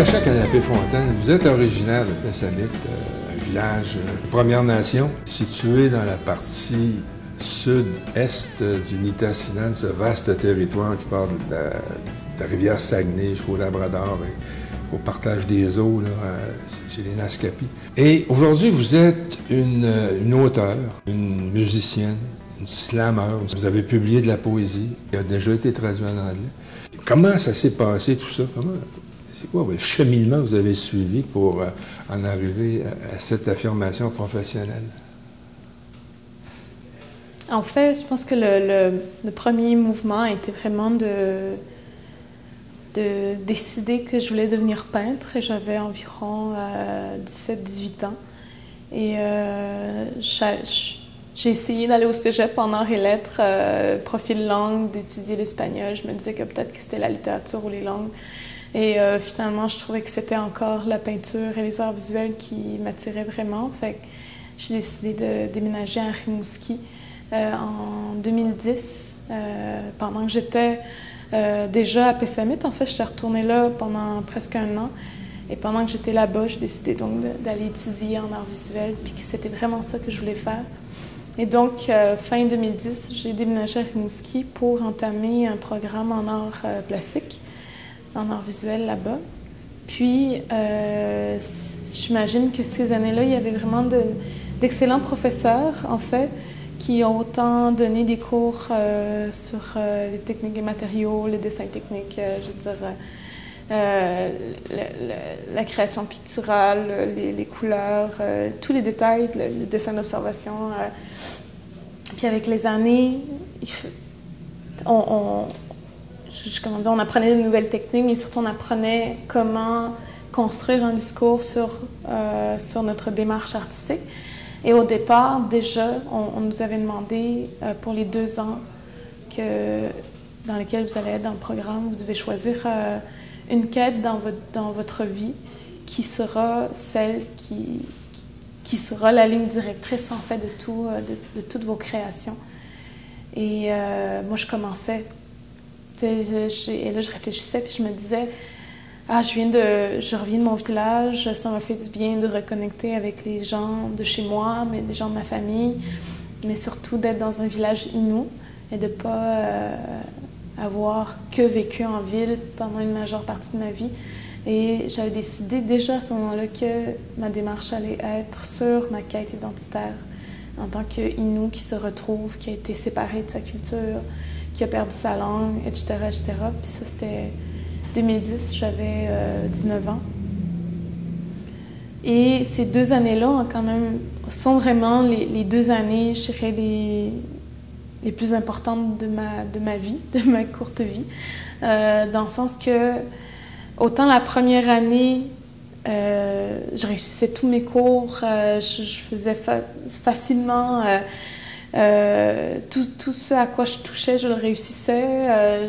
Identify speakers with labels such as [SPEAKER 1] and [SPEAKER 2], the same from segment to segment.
[SPEAKER 1] Natacha Canapé-Fontaine, vous êtes originaire de Pessamit, euh, un village de Première Nation, situé dans la partie sud-est du Nitassinan, ce vaste territoire qui part de la, rivière Saguenay jusqu'au Labrador, et au partage des eaux chez les Nascapi. Et aujourd'hui, vous êtes une, une auteure, une musicienne, une slammer. Vous avez publié de la poésie qui a déjà été traduit en anglais. Comment ça s'est passé tout ça? Comment, c'est quoi le cheminement que vous avez suivi pour euh, en arriver à, cette affirmation professionnelle?
[SPEAKER 2] En fait, je pense que le, premier mouvement était vraiment de, de décider que je voulais devenir peintre. J'avais environ 17-18 euh, ans. Et euh, j'ai essayé d'aller au cégep en arts et lettres, profil langue, d'étudier l'espagnol. Je me disais que peut-être que c'était la littérature ou les langues. Et euh, finalement, je trouvais que c'était encore la peinture et les arts visuels qui m'attiraient vraiment. Fait que j'ai décidé de déménager à Rimouski euh, en 2010, euh, pendant que j'étais déjà à Pessamit. En fait, j'étais retournée là pendant presque un an. Et pendant que j'étais là-bas, j'ai décidé donc d'aller étudier en arts visuels, puis que c'était vraiment ça que je voulais faire. Et donc, fin 2010, j'ai déménagé à Rimouski pour entamer un programme en arts plastiques en art visuel là-bas. Puis, euh, j'imagine que ces années-là, il y avait vraiment d'excellents professeurs, en fait, qui ont autant donné des cours euh, sur euh, les techniques et matériaux, les dessins techniques, je veux dire, la, création picturale, les, couleurs, tous les détails, le, dessin d'observation. puis avec les années, on on apprenait de nouvelles techniques, mais surtout on apprenait comment construire un discours sur, euh, sur notre démarche artistique. Et au départ, déjà, on, nous avait demandé euh, pour les deux ans dans lesquels vous allez être dans le programme, vous devez choisir euh, une quête dans votre, dans votre vie qui sera celle qui, qui, sera la ligne directrice en fait de, tout, de, de toutes vos créations. Et moi, je commençais et là, je réfléchissais, puis je me disais, ah, je viens de, je reviens de mon village, ça m'a fait du bien de reconnecter avec les gens de chez moi, les gens de ma famille, mais surtout d'être dans un village inou et de ne pas euh, avoir que vécu en ville pendant une majeure partie de ma vie. Et j'avais décidé déjà à ce moment-là que ma démarche allait être sur ma quête identitaire en tant qu'Inou qui se retrouve, qui a été séparé de sa culture, qui a perdu sa langue, etc., etc. Puis ça, c'était 2010, j'avais 19 euh, ans. Et ces deux années-là, quand même, sont vraiment les, deux années, je dirais, les, les plus importantes de ma, de ma vie, de ma courte vie, euh, dans le sens que, autant la première année, euh, je réussissais tous mes cours, je, faisais facilement euh, tout, tout, ce à quoi je touchais, je le réussissais. Euh,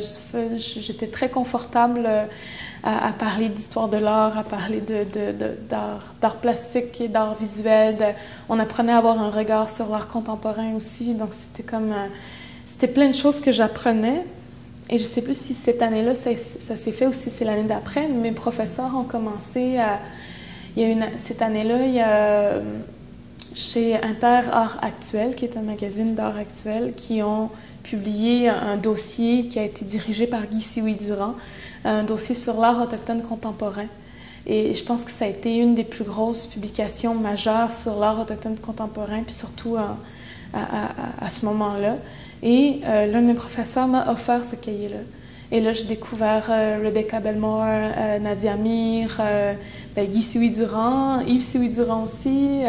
[SPEAKER 2] j'étais très confortable euh, à, parler d'histoire de l'art, à parler d'art plastique et d'art visuel. on apprenait à avoir un regard sur l'art contemporain aussi. Donc, c'était comme... c'était plein de choses que j'apprenais. Et je ne sais plus si cette année-là, ça, s'est fait ou si c'est l'année d'après. Mes professeurs ont commencé à... Il y a une, cette année-là, il y a chez Inter Art Actuel, qui est un magazine d'art actuel, qui ont publié un dossier qui a été dirigé par Guy Sioui-Durand, un dossier sur l'art autochtone contemporain. Et je pense que ça a été une des plus grosses publications majeures sur l'art autochtone contemporain, puis surtout à, ce moment-là. Et euh, l'un de mes professeurs m'a offert ce cahier-là. Et là, j'ai découvert euh, Rebecca Belmore, euh, Nadia Mir, ben, Guy Sioui-Durand, Yves Sioui-Durand aussi.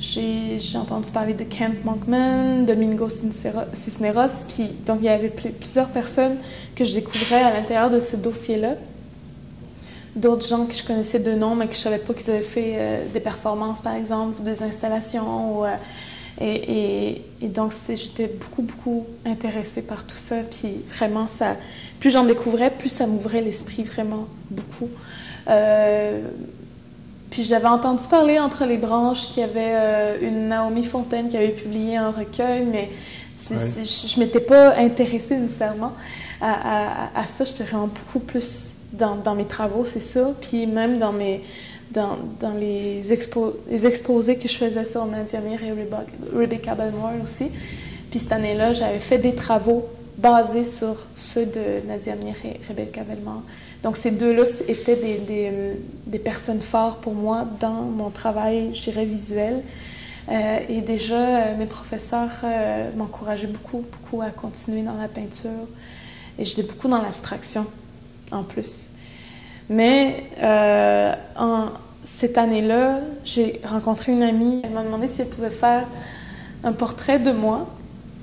[SPEAKER 2] J'ai entendu parler de Kent Monkman, Domingo Cisneros, puis donc il y avait plusieurs personnes que je découvrais à l'intérieur de ce dossier-là. D'autres gens que je connaissais de nom, mais que je ne savais pas qu'ils avaient fait euh, des performances, par exemple, ou des installations. Euh, et, donc, j'étais beaucoup, beaucoup intéressée par tout ça. Puis vraiment, ça, plus j'en découvrais, plus ça m'ouvrait l'esprit vraiment beaucoup. Euh, puis j'avais entendu parler entre les branches qu'il y avait euh, une Naomi Fontaine qui avait publié un recueil, mais je ne m'étais pas intéressée nécessairement à, à, à ça. J'étais vraiment beaucoup plus dans, dans mes travaux, c'est sûr, puis même dans, mes, dans, dans les, expo, les exposés que je faisais sur Nadia Mir et Rebecca Belmore aussi. Puis cette année-là, j'avais fait des travaux basés sur ceux de Nadia Mir et Rebecca Belmore. Donc ces deux-là étaient des, des, des, personnes fortes pour moi dans mon travail, je dirais, visuel. Euh, et déjà, euh, mes professeurs euh, m'encourageaient beaucoup, beaucoup à continuer dans la peinture. Et j'étais beaucoup dans l'abstraction, en plus. Mais cette année-là, j'ai rencontré une amie. Elle m'a demandé si elle pouvait faire un portrait de moi.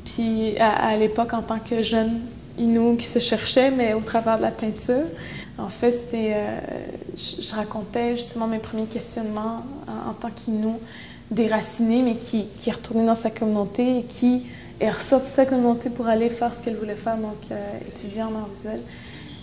[SPEAKER 2] Puis à, l'époque, en tant que jeune Inou qui se cherchait, mais au travers de la peinture. En fait, c'était, je, racontais justement mes premiers questionnements en, tant qu'Inou déracinée, mais qui, qui, est retournée dans sa communauté et qui est ressortie de sa communauté pour aller faire ce qu'elle voulait faire, donc euh, étudier en art visuel.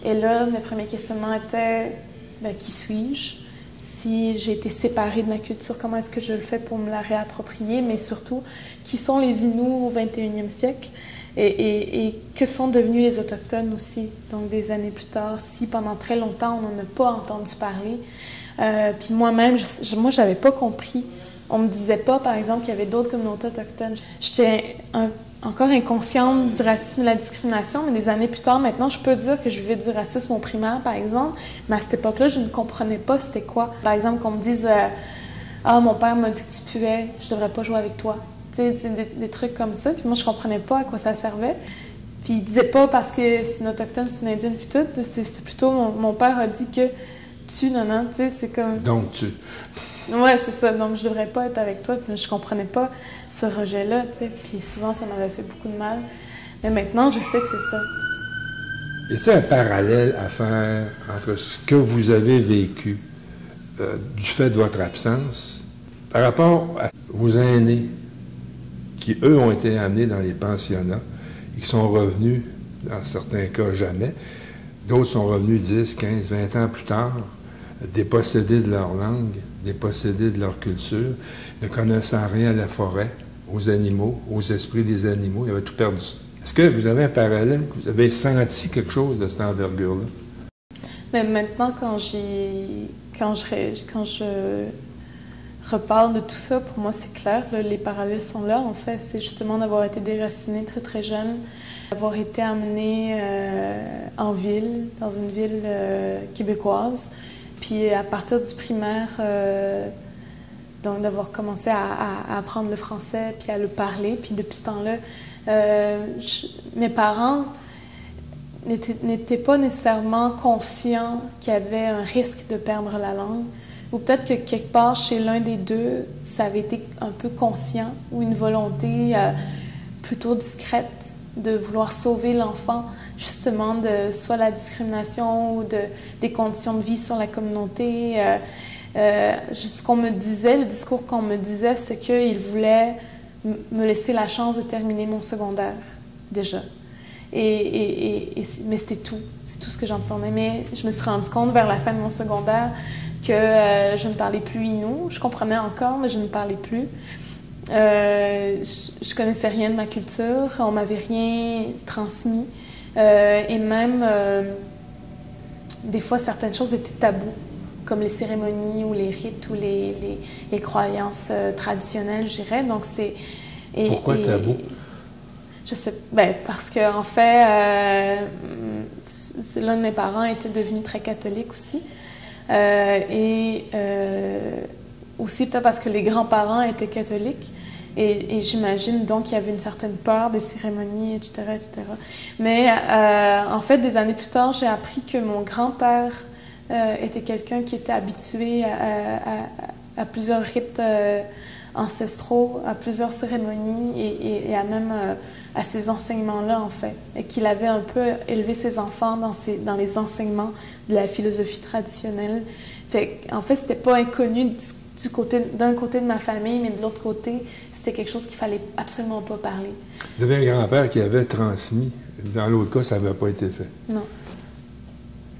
[SPEAKER 2] Et là, mes premiers questionnements étaient ben, qui suis-je? Si j'ai été séparée de ma culture, comment est-ce que je le fais pour me la réapproprier? Mais surtout, qui sont les Inuits au 21e siècle? Et, que sont devenus les Autochtones aussi, donc des années plus tard, si pendant très longtemps on n'en a pas entendu parler. Euh, puis moi-même, je, moi, j'avais pas compris on me disait pas, par exemple, qu'il y avait d'autres communautés autochtones. J'étais encore inconsciente du racisme et de la discrimination, mais des années plus tard, maintenant, je peux dire que je vivais du racisme au primaire, par exemple, mais à cette époque-là, je ne comprenais pas c'était quoi. Par exemple, qu'on me dise euh, Ah, mon père m'a dit que tu puais, je devrais pas jouer avec toi. Tu sais, des, des, trucs comme ça. Puis moi, je comprenais pas à quoi ça servait. Puis il disait pas parce que c'est une autochtone, c'est une indienne, puis tout. C'est plutôt mon, père a dit que tu, non, non, tu sais, c'est comme.
[SPEAKER 1] Donc tu.
[SPEAKER 2] Ouais, c'est ça. Donc, je devrais pas être avec toi. Puis, je comprenais pas ce rejet-là, tu sais. Puis, souvent, ça m'avait fait beaucoup de mal. Mais maintenant, je sais que c'est ça.
[SPEAKER 1] Y a-t-il un parallèle à faire entre ce que vous avez vécu euh, du fait de votre absence par rapport à vos aînés? Qui, eux, ont été amenés dans les pensionnats qui sont revenus, dans certains cas, jamais. D'autres sont revenus 10, 15, 20 ans plus tard, dépossédés de leur langue, dépossédés de leur culture, ne connaissant rien à la forêt, aux animaux, aux esprits des animaux. Ils avaient tout perdu. Est-ce que vous avez un parallèle, vous avez senti quelque chose de cette envergure-là?
[SPEAKER 2] Mais maintenant, quand, j'ai, quand, je, quand je reparle de tout ça, pour moi, c'est clair. les parallèles sont là, en fait. C'est justement d'avoir été déraciné très, très jeune, d'avoir été amené euh, en ville, dans une ville euh, québécoise, puis à partir du primaire, euh, donc d'avoir commencé à, apprendre le français, puis à le parler, puis depuis ce temps-là, mes parents n'étaient pas nécessairement conscients qu'il y avait un risque de perdre la langue. Ou peut-être que quelque part chez l'un des deux, ça avait été un peu conscient ou une volonté euh, plutôt discrète de vouloir sauver l'enfant justement de soit la discrimination ou de, des conditions de vie sur la communauté. Euh, euh, ce qu'on me disait, le discours qu'on me disait, c'est qu'il voulait me laisser la chance de terminer mon secondaire déjà. Et, mais c'était tout, c'est tout ce que j'entendais. Mais je me suis rendu compte vers la fin de mon secondaire que euh, je ne parlais plus inou. Je comprenais encore, mais je ne parlais plus. Euh, je, je, connaissais rien de ma culture, on m'avait rien transmis. Euh, et même, des fois, certaines choses étaient tabous, comme les cérémonies ou les rites ou les, les, les croyances traditionnelles, je dirais. Donc, c'est...
[SPEAKER 1] Pourquoi tabou?
[SPEAKER 2] Je sais, ben, parce qu'en en fait, l'un de mes parents était devenu très catholique aussi. Et aussi peut-être parce que les grands-parents étaient catholiques. Et, j'imagine donc qu'il y avait une certaine peur des cérémonies, etc. etc. Mais euh, en fait, des années plus tard, j'ai appris que mon grand-père euh, était quelqu'un qui était habitué à, plusieurs rites euh, ancestraux, à plusieurs cérémonies et, à même à ces enseignements-là, en fait. Et qu'il avait un peu élevé ses enfants dans, dans les enseignements de la philosophie traditionnelle. Fait, en fait, c'était pas inconnu du du côté, d'un côté de ma famille, mais de l'autre côté, c'était quelque chose qu'il fallait absolument pas parler.
[SPEAKER 1] Vous avez un grand-père qui avait transmis. Dans l'autre cas, ça n'avait pas été fait.
[SPEAKER 2] Non.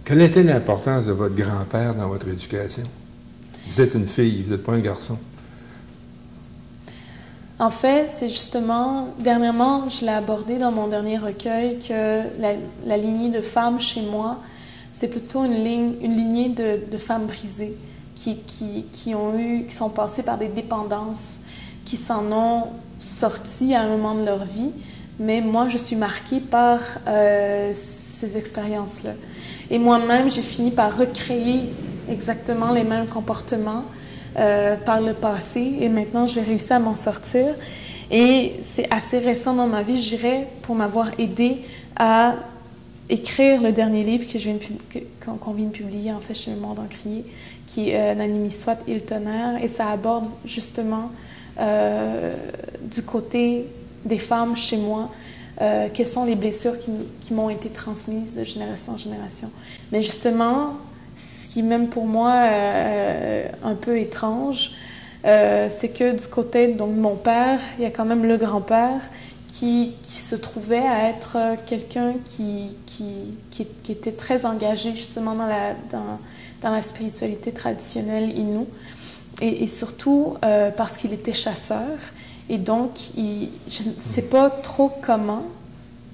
[SPEAKER 1] Quelle était l'importance de votre grand-père dans votre éducation? Vous êtes une fille, vous n'êtes pas un garçon.
[SPEAKER 2] En fait, c'est justement, dernièrement, je l'ai abordé dans mon dernier recueil, que la, lignée de femmes chez moi c'est plutôt une, lignée de, femmes brisées qui, ont eu, qui sont passées par des dépendances, qui s'en ont sorties à un moment de leur vie. Mais moi, je suis marquée par euh, ces expériences-là. Et moi-même, j'ai fini par recréer exactement les mêmes comportements euh, par le passé. Et maintenant, j'ai réussi à m'en sortir. Et c'est assez récent dans ma vie, je dirais, pour m'avoir aidé à écrire le dernier livre que je viens qu'on vient de publier en fait chez Mémoire d'Encrier, qui est euh, Nanimi Soit et le tonnerre, et ça aborde justement euh, du côté des femmes chez moi, euh, quelles sont les blessures qui m'ont été transmises de génération en génération. Mais justement, ce qui même pour moi euh, un peu étrange, euh, c'est que du côté donc, de mon père, il y a quand même le grand-père qui, qui, se trouvait à être quelqu'un qui, qui, qui, était très engagé justement dans la, dans, dans la spiritualité traditionnelle inou. Et, surtout euh, parce qu'il était chasseur. Et donc, il, je ne sais pas trop comment,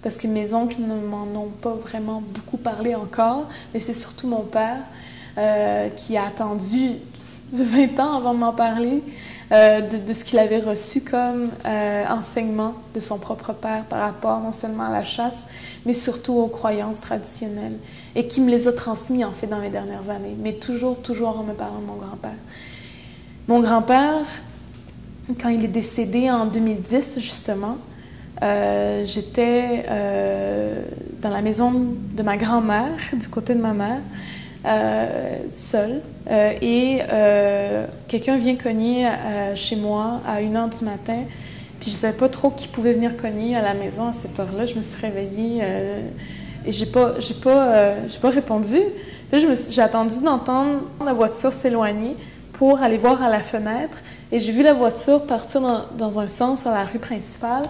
[SPEAKER 2] parce que mes oncles ne m'en ont pas vraiment beaucoup parlé encore, mais c'est surtout mon père euh, qui a attendu 20 ans avant de m'en parler, euh, de, ce qu'il avait reçu comme euh, enseignement de son propre père par rapport non seulement à la chasse, mais surtout aux croyances traditionnelles, et qui me les a transmis en fait dans les dernières années, mais toujours, toujours en me parlant de mon grand-père. Mon grand-père, quand il est décédé en 2010, justement, euh, j'étais euh, dans la maison de ma grand-mère, du côté de ma mère, euh, seule. Et quelqu'un vient cogner chez moi à 1h du matin. Puis je ne savais pas trop qui pouvait venir cogner à la maison à cette heure-là. Je me suis réveillée et j'ai pas, pas, pas répondu. J'ai attendu d'entendre la voiture s'éloigner pour aller voir à la fenêtre. Et j'ai vu la voiture partir dans, un sens sur la rue principale.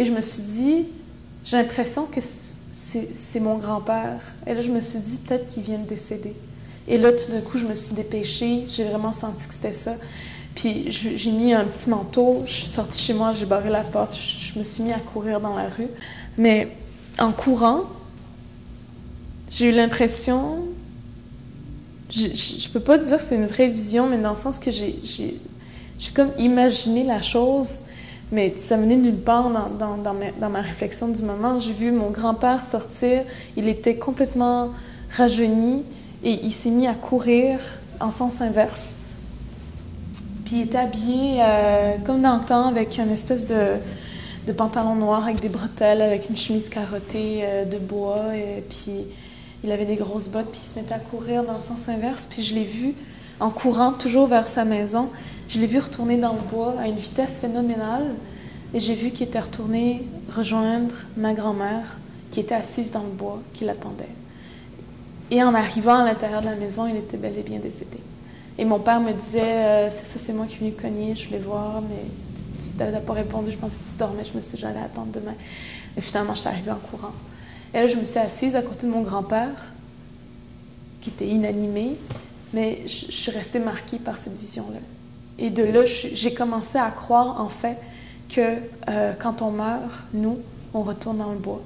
[SPEAKER 2] Et je me suis dit, j'ai l'impression que c'est mon grand-père. Et là, je me suis dit, peut-être qu'il vient de décéder. Et là, tout d'un coup, je me suis dépêchée. J'ai vraiment senti que c'était ça. Puis j'ai mis un petit manteau. Je suis sortie chez moi, j'ai barré la porte. Je, me suis mis à courir dans la rue. Mais en courant, j'ai eu l'impression. Je ne peux pas dire que c'est une vraie vision, mais dans le sens que j'ai comme imaginé la chose mais ça venait nulle part dans, dans, dans, ma, dans ma, réflexion du moment. J'ai vu mon grand-père sortir, il était complètement rajeuni et il s'est mis à courir en sens inverse. Puis il était habillé euh, comme dans le temps avec une espèce de, de, pantalon noir avec des bretelles, avec une chemise carottée euh, de bois. Et puis il avait des grosses bottes, puis il se mettait à courir dans le sens inverse. Puis je l'ai vu en courant toujours vers sa maison. Je l'ai vu retourner dans le bois à une vitesse phénoménale et j'ai vu qu'il était retourné rejoindre ma grand-mère qui était assise dans le bois, qui l'attendait. Et en arrivant à l'intérieur de la maison, il était bel et bien décédé. Et mon père me disait euh, C'est ça, c'est moi qui suis venu cogner, je voulais voir, mais tu n'as pas répondu, je pensais que tu dormais, je me suis dit J'allais attendre demain. Et finalement, je suis arrivée en courant. Et là, je me suis assise à côté de mon grand-père, qui était inanimé, mais je, je suis restée marquée par cette vision-là. Et de là, j'ai commencé à croire, en fait, que euh, quand on meurt, nous, on retourne dans le bois.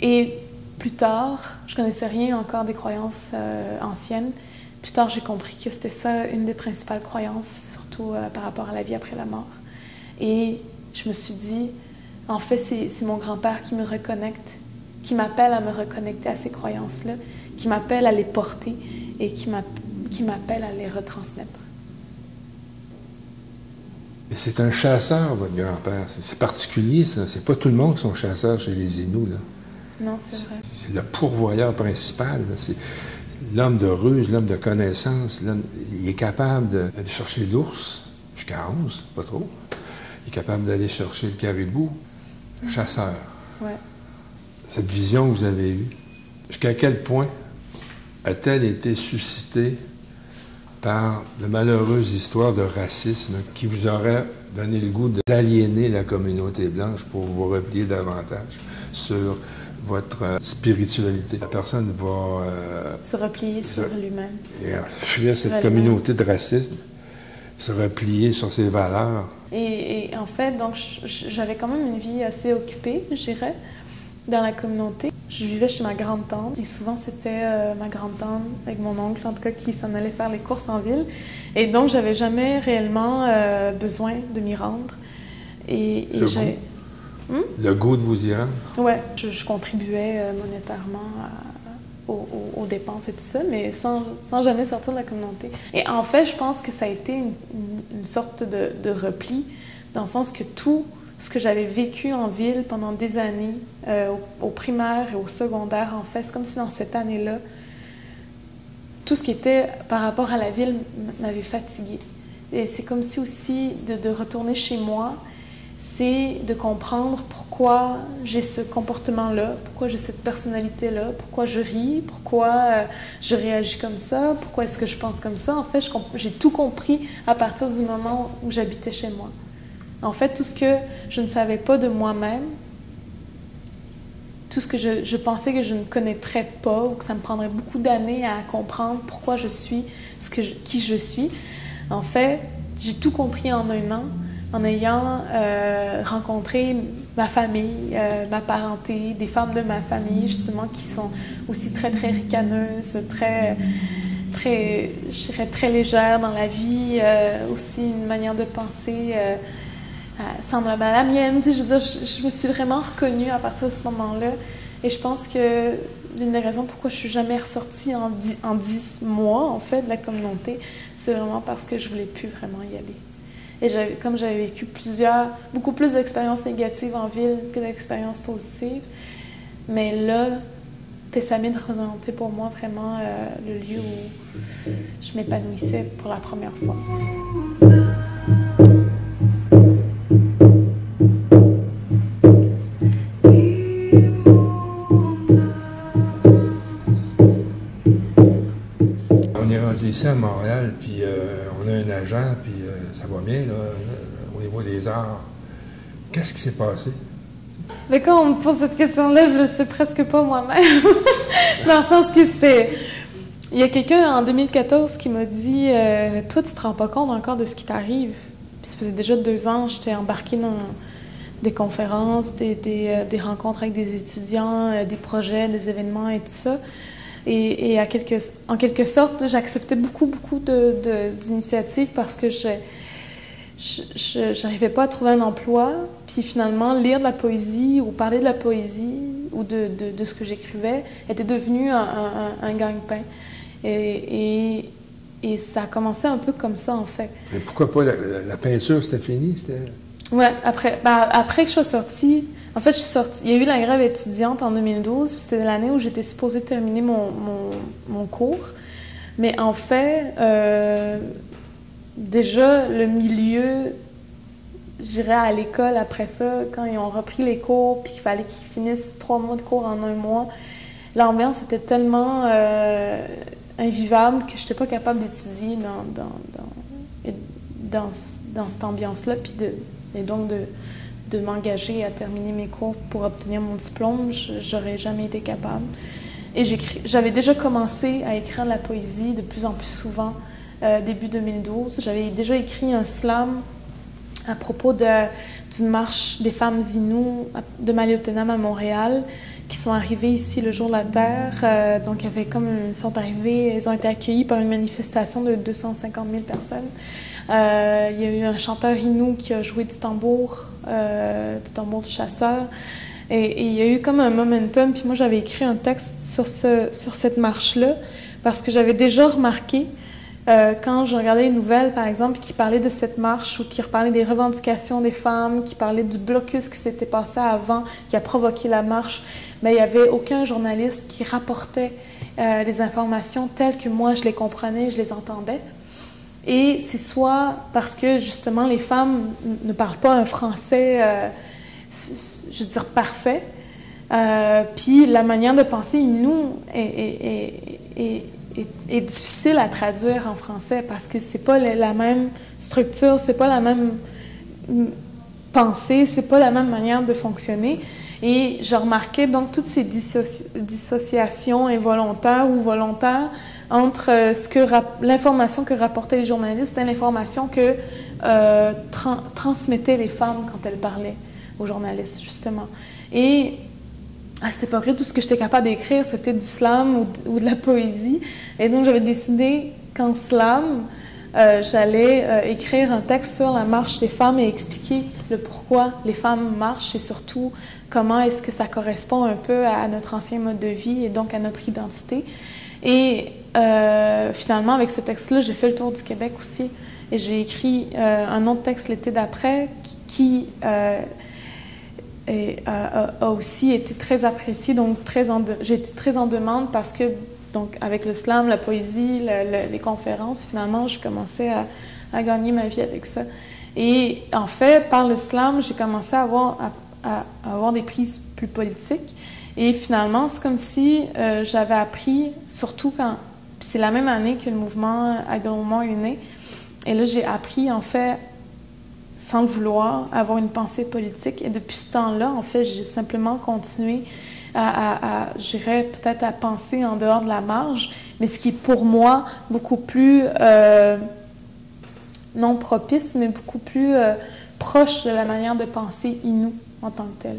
[SPEAKER 2] Et plus tard, je connaissais rien encore des croyances euh, anciennes. Plus tard, j'ai compris que c'était ça une des principales croyances, surtout euh, par rapport à la vie après la mort. Et je me suis dit, en fait, c'est mon grand-père qui me reconnecte, qui m'appelle à me reconnecter à ces croyances-là, qui m'appelle à les porter et qui m'appelle à les retransmettre.
[SPEAKER 1] C'est un chasseur, votre grand-père. C'est particulier, ça. C'est pas tout le monde qui sont chasseurs chez les Inuits, là.
[SPEAKER 2] Non, c'est vrai.
[SPEAKER 1] C'est le pourvoyeur principal. C'est l'homme de ruse, l'homme de connaissance. Il est capable d'aller chercher l'ours, jusqu'à 11, pas trop. Il est capable d'aller chercher le caribou. Chasseur.
[SPEAKER 2] Ouais.
[SPEAKER 1] Cette vision que vous avez eue, jusqu'à quel point a-t-elle été suscitée par de malheureuses histoires de racisme qui vous auraient donné le goût d'aliéner la communauté blanche pour vous replier davantage sur votre euh, spiritualité. La personne va...
[SPEAKER 2] Euh, se replier sur lui-même.
[SPEAKER 1] Et fuir cette communauté de racisme, se replier sur ses valeurs.
[SPEAKER 2] Et, et en fait, donc, j'avais quand même une vie assez occupée, je dirais, dans la communauté. Je vivais chez ma grande-tante et souvent c'était euh, ma grande-tante avec mon oncle en tout cas qui s'en allait faire les courses en ville. Et donc j'avais jamais réellement euh, besoin de m'y rendre. Et,
[SPEAKER 1] Le
[SPEAKER 2] j'ai
[SPEAKER 1] goût? Le goût de vous y rendre?
[SPEAKER 2] ouais. Je, je contribuais euh, monétairement à- aux, aux- aux dépenses et tout ça mais sans, sans jamais sortir de la communauté. Et en fait je pense que ça a été une, une- une sorte de, de repli dans le sens que tout ce que j'avais vécu en ville pendant des années, euh, au, primaire et au secondaire, en fait, c'est comme si dans cette année-là, tout ce qui était par rapport à la ville m'avait fatiguée. Et c'est comme si aussi de, retourner chez moi, c'est de comprendre pourquoi j'ai ce comportement-là, pourquoi j'ai cette personnalité-là, pourquoi je ris, pourquoi euh, je réagis comme ça, pourquoi est-ce que je pense comme ça. En fait, j'ai tout compris à partir du moment où j'habitais chez moi. En fait, tout ce que je ne savais pas de moi-même, tout ce que je, pensais que je ne connaîtrais pas ou que ça me prendrait beaucoup d'années à comprendre pourquoi je suis ce que je- qui je suis, en fait, j'ai tout compris en un an en ayant euh, rencontré ma famille, euh, ma parenté, des femmes de ma famille justement qui sont aussi très très ricaneuses, très très, je dirais, très légères dans la vie, euh, aussi une manière de penser euh, semblable à la mienne. Je veux dire, je, me suis vraiment reconnue à partir de ce moment-là. Et je pense que l'une des raisons pourquoi je suis jamais ressortie en dix, en dix mois, en fait, de la communauté, c'est vraiment parce que je voulais plus vraiment y aller. Et comme j'avais vécu plusieurs, beaucoup plus d'expériences négatives en ville que d'expériences positives, mais là, Pessamide représentait pour moi vraiment euh, le lieu où je m'épanouissais pour la première fois.
[SPEAKER 1] Ici à Montréal, puis euh, on a un agent, puis euh, ça va bien là, là, au niveau des arts. Qu'est-ce qui s'est passé?
[SPEAKER 2] Mais quand on me pose cette question-là, je ne sais presque pas moi-même. Dans le sens que c'est. Il y a quelqu'un en 2014 qui m'a dit euh, Toi, tu te rends pas compte encore de ce qui t'arrive. Puis ça faisait déjà deux ans, j'étais embarquée dans des conférences, des, euh, rencontres avec des étudiants, euh, des projets, des événements et tout ça. Et, et à quelque, en quelque sorte, j'acceptais beaucoup, beaucoup de- de- d'initiatives parce que je n'arrivais pas à trouver un emploi. Puis finalement, lire de la poésie ou parler de la poésie ou de, ce que j'écrivais était devenu un, un, un gagne-pain. Et, et, et ça a commencé un peu comme ça, en fait.
[SPEAKER 1] Mais pourquoi pas la, la- la peinture, c'était fini?
[SPEAKER 2] Ouais, après, ben, après que je sois sortie, en fait, je suis sortie. Il y a eu la grève étudiante en 2012, puis c'était l'année où j'étais supposée terminer mon, mon, cours. Mais en fait, euh, déjà, le milieu, j'irais à l'école après ça, quand ils ont repris les cours, puis qu'il fallait qu'ils finissent trois mois de cours en un mois, l'ambiance était tellement euh, invivable que je n'étais pas capable d'étudier dans, dans, dans, dans, dans cette ambiance-là, puis de, et donc de, de m'engager à terminer mes cours pour obtenir mon diplôme, j'aurais jamais été capable. Et j'avais déjà commencé à écrire de la poésie de plus en plus souvent euh, début 2012. J'avais déjà écrit un slam à propos d'une marche des femmes Inues de Maliotenam à Montréal qui sont arrivées ici le jour de la Terre. Euh, donc, il y avait comme ils sont arrivées, elles ont été accueillies par une manifestation de 250 000 personnes. Euh, il y a eu un chanteur Inou qui a joué du tambour, euh, du tambour du chasseur. Et, et il y a eu comme un momentum. Puis moi, j'avais écrit un texte sur, ce, sur cette marche-là parce que j'avais déjà remarqué euh, quand je regardais les nouvelles, par exemple, qui parlaient de cette marche ou qui reparlaient des revendications des femmes, qui parlaient du blocus qui s'était passé avant, qui a provoqué la marche, mais il n'y avait aucun journaliste qui rapportait euh, les informations telles que moi je les comprenais, je les entendais. Et c'est soit parce que justement les femmes ne parlent pas un français, euh, je veux dire, parfait. Puis la manière de penser nous est- est- difficile à traduire en français parce que c'est pas la, même structure, c'est pas la même pensée, c'est pas la même manière de fonctionner. Et je remarquais donc toutes ces dissoci- dissociations involontaires ou volontaires entre euh, l'information que rapportaient les journalistes et l'information que euh, tran- transmettaient les femmes quand elles parlaient aux journalistes, justement. Et à cette époque-là, tout ce que j'étais capable d'écrire, c'était du slam ou de, la poésie. Et donc, j'avais décidé qu'en slam, euh, j'allais euh, écrire un texte sur la marche des femmes et expliquer le pourquoi les femmes marchent et surtout comment est-ce que ça correspond un peu à notre ancien mode de vie et donc à notre identité. Et euh, finalement, avec ce texte-là, j'ai fait le tour du Québec aussi. Et j'ai écrit un autre texte l'été d'après qui, a, aussi été très apprécié. Donc, j'ai été très en demande parce que donc, avec le slam, la poésie, les conférences, finalement, je commençais à, gagner ma vie avec ça. Et en fait, par le slam, j'ai commencé à avoir, à, avoir des prises plus politiques. Et finalement, c'est comme si euh, j'avais appris, surtout quand. C'est la même année que le mouvement Idle est né. Et là, j'ai appris, en fait, sans le vouloir, à avoir une pensée politique. Et depuis ce temps-là, en fait, j'ai simplement continué à, à, peut-être à penser en dehors de la marge, mais ce qui est pour moi beaucoup plus, euh, non propice, mais beaucoup plus euh, proche de la manière de penser Inou en tant que tel.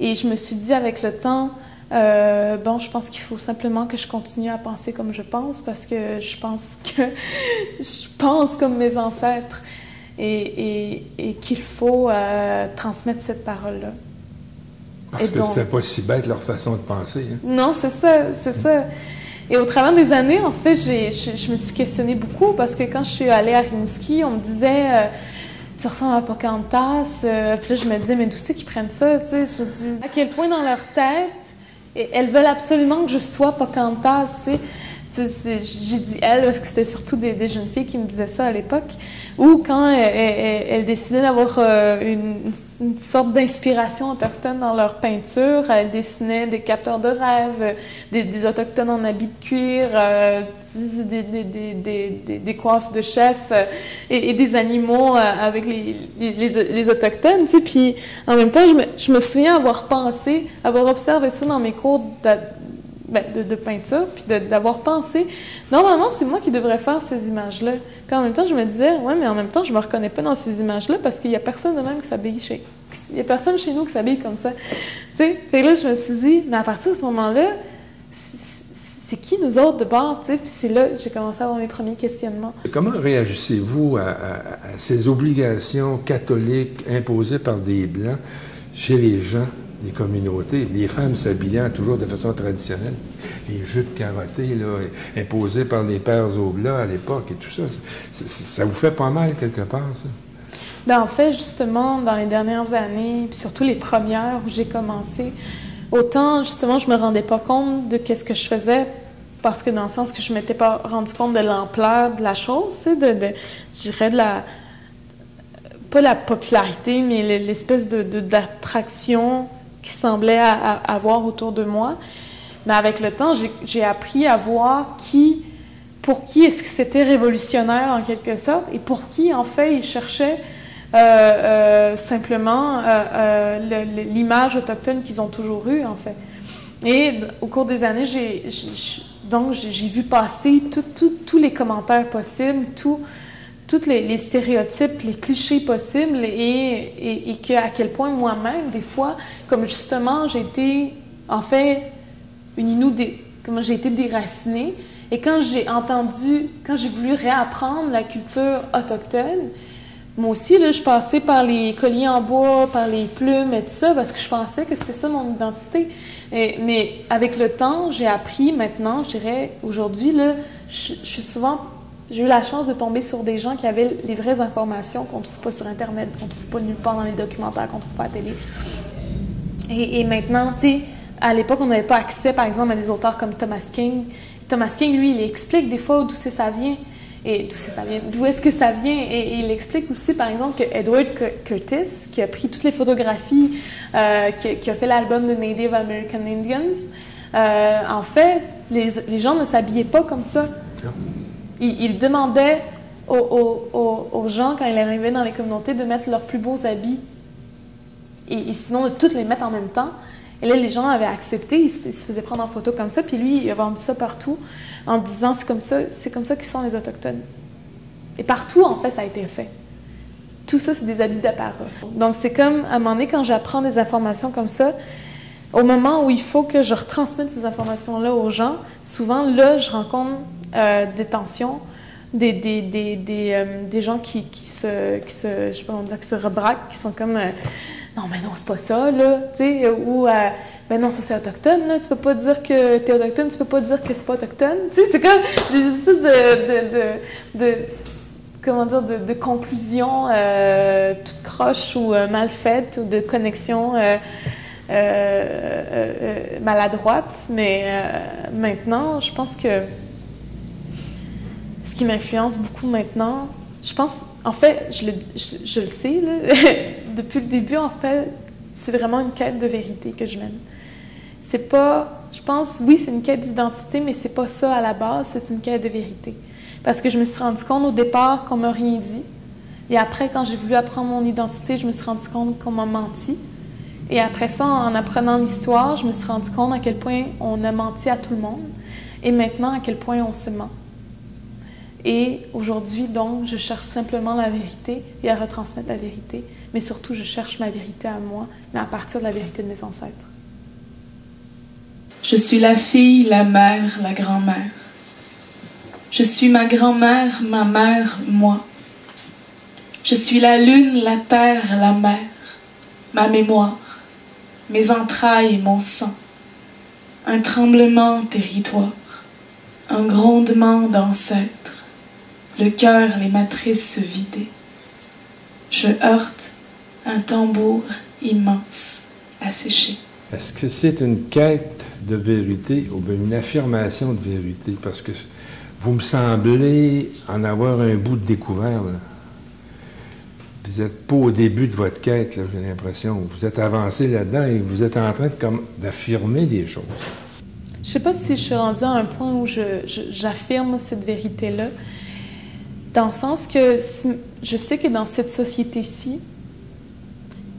[SPEAKER 2] Et je me suis dit avec le temps, euh, bon, je pense qu'il faut simplement que je continue à penser comme je pense parce que je pense que je pense comme mes ancêtres et, et, et qu'il faut transmettre cette parole-là.
[SPEAKER 1] Parce que c'était pas si bête leur façon de penser. Hein.
[SPEAKER 2] Non, c'est ça, c'est ça. Et au travers des années, en fait, je, me suis questionnée beaucoup parce que quand je suis allée à Rimouski, on me disait euh, Tu ressembles à Pocahontas. Euh, puis là, je me disais Mais d'où c'est qu'ils prennent ça tu sais? Je me dis À quel point dans leur tête, elles veulent absolument que je sois Pocahontas. Tu sais? J'ai dit elle parce que c'était surtout des, jeunes filles qui me disaient ça à l'époque. Ou quand elles, décidaient d'avoir euh, une, sorte d'inspiration autochtone dans leur peinture, elles dessinaient des capteurs de rêve, des, autochtones en habits de cuir, euh, des, coiffes de chef euh, et, des animaux avec les, les, autochtones. Puis en même temps, je me, je me souviens avoir pensé, avoir observé ça dans mes cours ben, de, peinture, puis d'avoir pensé, normalement, c'est moi qui devrais faire ces images-là. Puis en même temps, je me disais, ouais, mais en même temps, je me reconnais pas dans ces images-là parce qu'il y a personne de même qui s'habille chez... Il y a personne chez nous qui s'habille comme ça. Tu sais, fait là, je me suis dit, mais à partir de ce moment-là, c'est qui nous autres de bord, tu sais? Puis c'est là que j'ai commencé à avoir mes premiers questionnements.
[SPEAKER 1] Comment réagissez-vous à, ces obligations catholiques imposées par des Blancs chez les gens? Les communautés, les femmes s'habillant toujours de façon traditionnelle, les jupes carottées là, imposées par les pères oblats à l'époque et tout ça, ça vous fait pas mal quelque part, ça?
[SPEAKER 2] Bien, en fait, justement, dans les dernières années, puis surtout les premières où j'ai commencé, autant, justement, je me rendais pas compte de qu'est-ce que je faisais parce que dans le sens que je m'étais pas rendu compte de l'ampleur de la chose, de, de, je dirais de la pas la popularité, mais l'espèce de d'attraction qui semblait avoir autour de moi. Mais avec le temps, j'ai appris à voir qui, pour qui est-ce que c'était révolutionnaire en quelque sorte et pour qui, en fait, ils cherchaient euh, euh, simplement euh, l'image autochtone qu'ils ont toujours eue, en fait. Et au cours des années, j'ai j'ai vu passer tous les commentaires possibles, tout, tous les, stéréotypes, les clichés possibles et, et, que à quel point moi-même, des fois, comme justement, j'ai été, en fait, une Inou, comment j'ai été déracinée. Et quand j'ai entendu, quand j'ai voulu réapprendre la culture autochtone, moi aussi, là, je passais par les colliers en bois, par les plumes et tout ça, parce que je pensais que c'était ça mon identité. Et, mais avec le temps, j'ai appris maintenant, je dirais, aujourd'hui, là, je suis souvent j'ai eu la chance de tomber sur des gens qui avaient les vraies informations qu'on ne trouve pas sur Internet, qu'on ne trouve pas nulle part dans les documentaires, qu'on ne trouve pas à la télé. Et, maintenant, tu sais, à l'époque, on n'avait pas accès, par exemple, à des auteurs comme Thomas King. Thomas King, lui, il explique des fois d'où ça vient. Et d'où ça vient, d'où est-ce que ça vient. Et, il explique aussi, par exemple, que Edward Curtis, qui a pris toutes les photographies, euh, qui, a fait l'album de Native American Indians, euh, en fait, les gens ne s'habillaient pas comme ça. Il, demandait aux, gens, quand il arrivait dans les communautés, de mettre leurs plus beaux habits. Et, sinon, de toutes les mettre en même temps. Et là, les gens avaient accepté, ils se, faisaient prendre en photo comme ça. Puis lui, il a vendu ça partout en disant c'est comme ça, c'est comme ça qu'ils sont les Autochtones. Et partout, en fait, ça a été fait. Tout ça, c'est des habits d'apparat. Donc, c'est comme, à un moment donné, quand j'apprends des informations comme ça, au moment où il faut que je retransmette ces informations-là aux gens, souvent, là, je rencontre euh, des tensions, des, des, des, des, euh, des gens qui, qui, se, qui, se, je sais pas dire, qui se rebraquent, qui sont comme euh, Non, mais non, c'est pas ça, là. Tu sais, ou Ben non, ça c'est autochtone, là. Tu peux pas dire que t'es autochtone, tu peux pas dire que c'est pas autochtone. Tu sais, c'est comme des espèces de, de, de, comment dire, de, de conclusions toutes croches ou mal faites ou de connexions euh, euh, maladroite, mais maintenant, je pense que ce qui m'influence beaucoup maintenant, je pense, en fait, je le, sais, depuis le début, en fait, c'est vraiment une quête de vérité que je mène. C'est pas, je pense, oui, c'est une quête d'identité, mais c'est pas ça à la base, c'est une quête de vérité. Parce que je me suis rendu compte au départ qu'on m'a rien dit. Et après, quand j'ai voulu apprendre mon identité, je me suis rendu compte qu'on m'a menti. Et après ça, en apprenant l'histoire, je me suis rendu compte à quel point on a menti à tout le monde et maintenant à quel point on se ment. Et aujourd'hui, donc, je cherche simplement la vérité et à retransmettre la vérité, mais surtout, je cherche ma vérité à moi, mais à partir de la vérité de mes ancêtres.
[SPEAKER 3] Je suis la fille, la mère, la grand-mère. Je suis ma grand-mère, ma mère, moi. Je suis la lune, la terre, la mer, ma mémoire mes entrailles et mon sang, un tremblement territoire, un grondement d'ancêtres, le cœur, les matrices se vider. Je heurte un tambour immense asséché.
[SPEAKER 1] Est-ce que c'est une quête de vérité ou bien une affirmation de vérité? Parce que vous me semblez en avoir un bout de découvert. Vous n'êtes pas au début de votre quête, j'ai l'impression. Vous êtes avancé là-dedans et vous êtes en train d'affirmer des choses.
[SPEAKER 2] Je ne sais pas si je suis rendue à un point où j'affirme cette vérité-là, dans le sens que je sais que dans cette société-ci,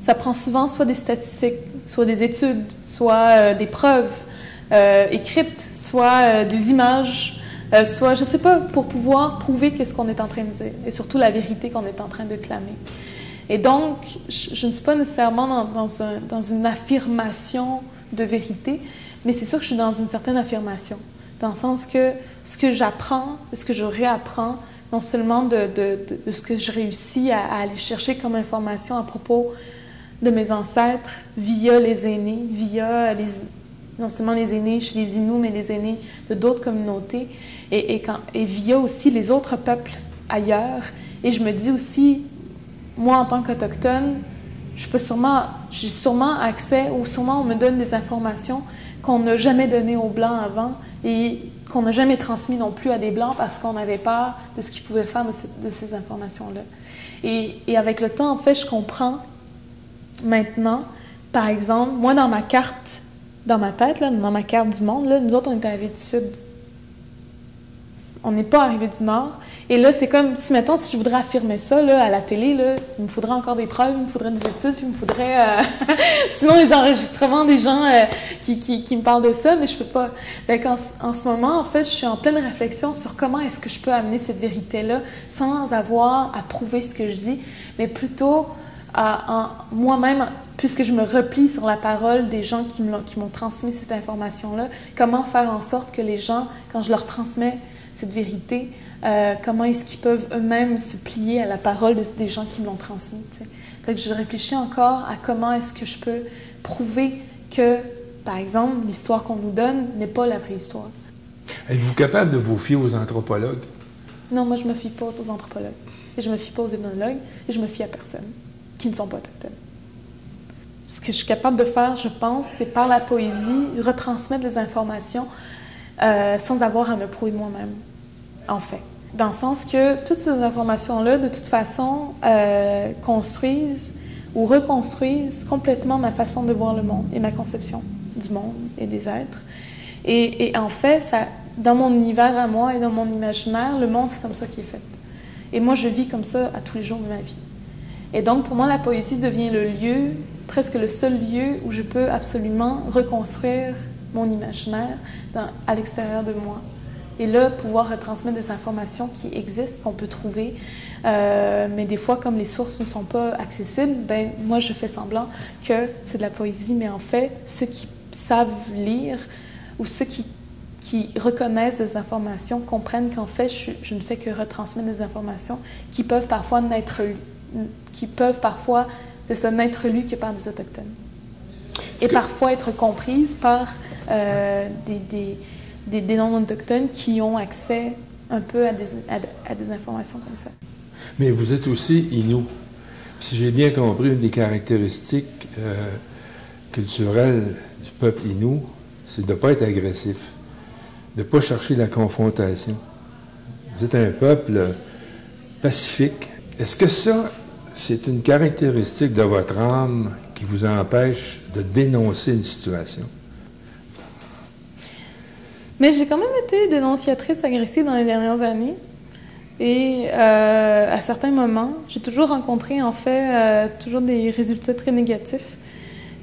[SPEAKER 2] ça prend souvent soit des statistiques, soit des études, soit euh, des preuves euh, écrites, soit euh, des images, soit, je ne sais pas, pour pouvoir prouver qu'est-ce qu'on est en train de dire, et surtout la vérité qu'on est en train de clamer. Et donc, je, ne suis pas nécessairement dans, une affirmation de vérité, mais c'est sûr que je suis dans une certaine affirmation, dans le sens que ce que j'apprends, ce que je réapprends, non seulement de, de, de, ce que je réussis à, aller chercher comme information à propos de mes ancêtres via les aînés, via non seulement les aînés chez les Inuits, mais les aînés de d'autres communautés, et, et, via aussi les autres peuples ailleurs. Et je me dis aussi, moi en tant qu'Autochtone, je peux sûrement, j'ai sûrement accès, ou sûrement on me donne des informations qu'on n'a jamais données aux Blancs avant qu'on n'a jamais transmis non plus à des Blancs parce qu'on avait peur de ce qu'ils pouvaient faire de, ces informations-là. Et, avec le temps, en fait, je comprends maintenant, par exemple, moi dans ma carte dans ma tête, dans ma carte du monde, nous autres, on arrivés du sud. On n'est pas arrivés du nord. Et là, c'est comme si, mettons, si je voudrais affirmer ça là, à la télé, là, il me faudrait encore des preuves, il me faudrait des études, puis il me faudrait euh, sinon les enregistrements des gens euh, qui, qui, qui, me parlent de ça, mais je peux pas. Fait en, en, ce moment, en fait, je suis en pleine réflexion sur comment est-ce que je peux amener cette vérité-là sans avoir à prouver ce que je dis, mais plutôt moi-même puisque je me replie sur la parole des gens qui m'ont transmis cette information-là, comment faire en sorte que les gens, quand je leur transmets cette vérité, euh, comment est-ce qu'ils peuvent eux-mêmes se plier à la parole des gens qui me l'ont transmis. que je réfléchis encore à comment est-ce que je peux prouver que, par exemple, l'histoire qu'on nous donne n'est pas la vraie histoire.
[SPEAKER 1] Êtes-vous capable de vous fier aux anthropologues?
[SPEAKER 2] Non, moi je me fie pas aux anthropologues. Et je me fie pas aux ethnologues. Et je me fie à personne qui ne sont pas autochtones ce que je suis capable de faire, je pense, c'est par la poésie, retransmettre les informations euh, sans avoir à me prouver moi-même, en fait. Dans le sens que toutes ces informations-là, de toute façon, euh, construisent ou reconstruisent complètement ma façon de voir le monde et ma conception du monde et des êtres. Et, en fait, ça, dans mon univers à moi et dans mon imaginaire, le monde, c'est comme ça qu'il est fait. Et moi, je vis comme ça à tous les jours de ma vie. Et donc, pour moi, la poésie devient le lieu presque le seul lieu où je peux absolument reconstruire mon imaginaire à l'extérieur de moi. Et là, pouvoir retransmettre des informations qui existent, qu'on peut trouver. Euh, mais des fois, comme les sources ne sont pas accessibles, ben moi, je fais semblant que c'est de la poésie. Mais en fait, ce qui savent lire ou ceux qui, qui reconnaissent des informations comprennent qu'en fait, je, je, ne fais que retransmettre des informations qui peuvent parfois n'être qui peuvent parfois n'être lues que par des autochtones et parfois être comprises par euh, des, des, des, non-autochtones qui ont accès un peu à des, à, des, informations comme ça.
[SPEAKER 1] Mais vous êtes aussi Inou. Si j'ai bien compris, une des caractéristiques euh, culturelles du peuple Inou, c'est de ne pas être agressif, de ne pas chercher la confrontation. Vous êtes un peuple pacifique. Est-ce que ça, c'est une caractéristique de votre âme qui vous empêche de dénoncer une situation?
[SPEAKER 2] Mais j'ai quand même été dénonciatrice agressive dans les dernières années. Et euh, à certains moments, j'ai toujours rencontré en fait euh, toujours des résultats très négatifs.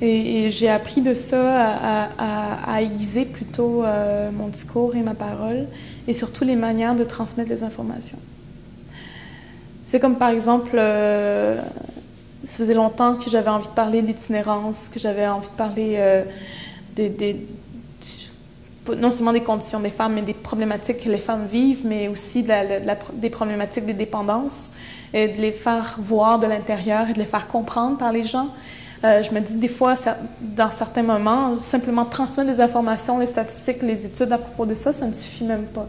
[SPEAKER 2] Et, j'ai appris de ça à, aiguiser plutôt euh, mon discours et ma parole, et surtout les manières de transmettre les informations. C'est comme par exemple, ça faisait longtemps que j'avais envie de parler d'itinérance, que j'avais envie de parler des, des non seulement des conditions des femmes, mais des problématiques que les femmes vivent, mais aussi des problématiques des dépendances, et de les faire voir de l'intérieur et de les faire comprendre par les gens. Euh, je me dis des fois, dans certains moments, simplement transmettre des informations, les statistiques, les études à propos de ça, ça ne suffit même pas.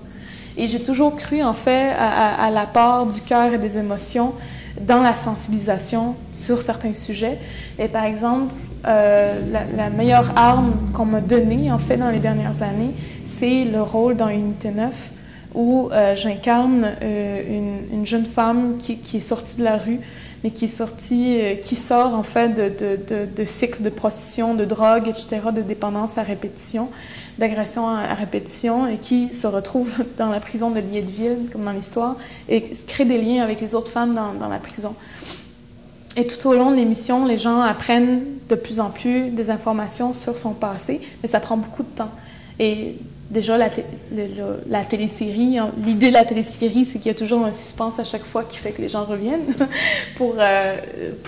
[SPEAKER 2] Et j'ai toujours cru, en fait, à, à l'apport du cœur et des émotions dans la sensibilisation sur certains sujets. Et par exemple, euh, la, meilleure arme qu'on m'a donnée, en fait, dans les dernières années, c'est le rôle dans Unité 9, où euh, j'incarne euh, une, jeune femme qui, est sortie de la rue, mais qui est qui sort, en fait, de, cycles de prostitution, de drogue, etc., de dépendance à répétition, d'agression à, répétition, et qui se retrouve dans la prison de Lietteville, comme dans l'histoire, et crée des liens avec les autres femmes dans la prison. Et tout au long de l'émission, les gens apprennent de plus en plus des informations sur son passé, mais ça prend beaucoup de temps. Et déjà, la, la télésérie, hein, l'idée de la télésérie, c'est qu'il y a toujours un suspense à chaque fois qui fait que les gens reviennent pour, euh,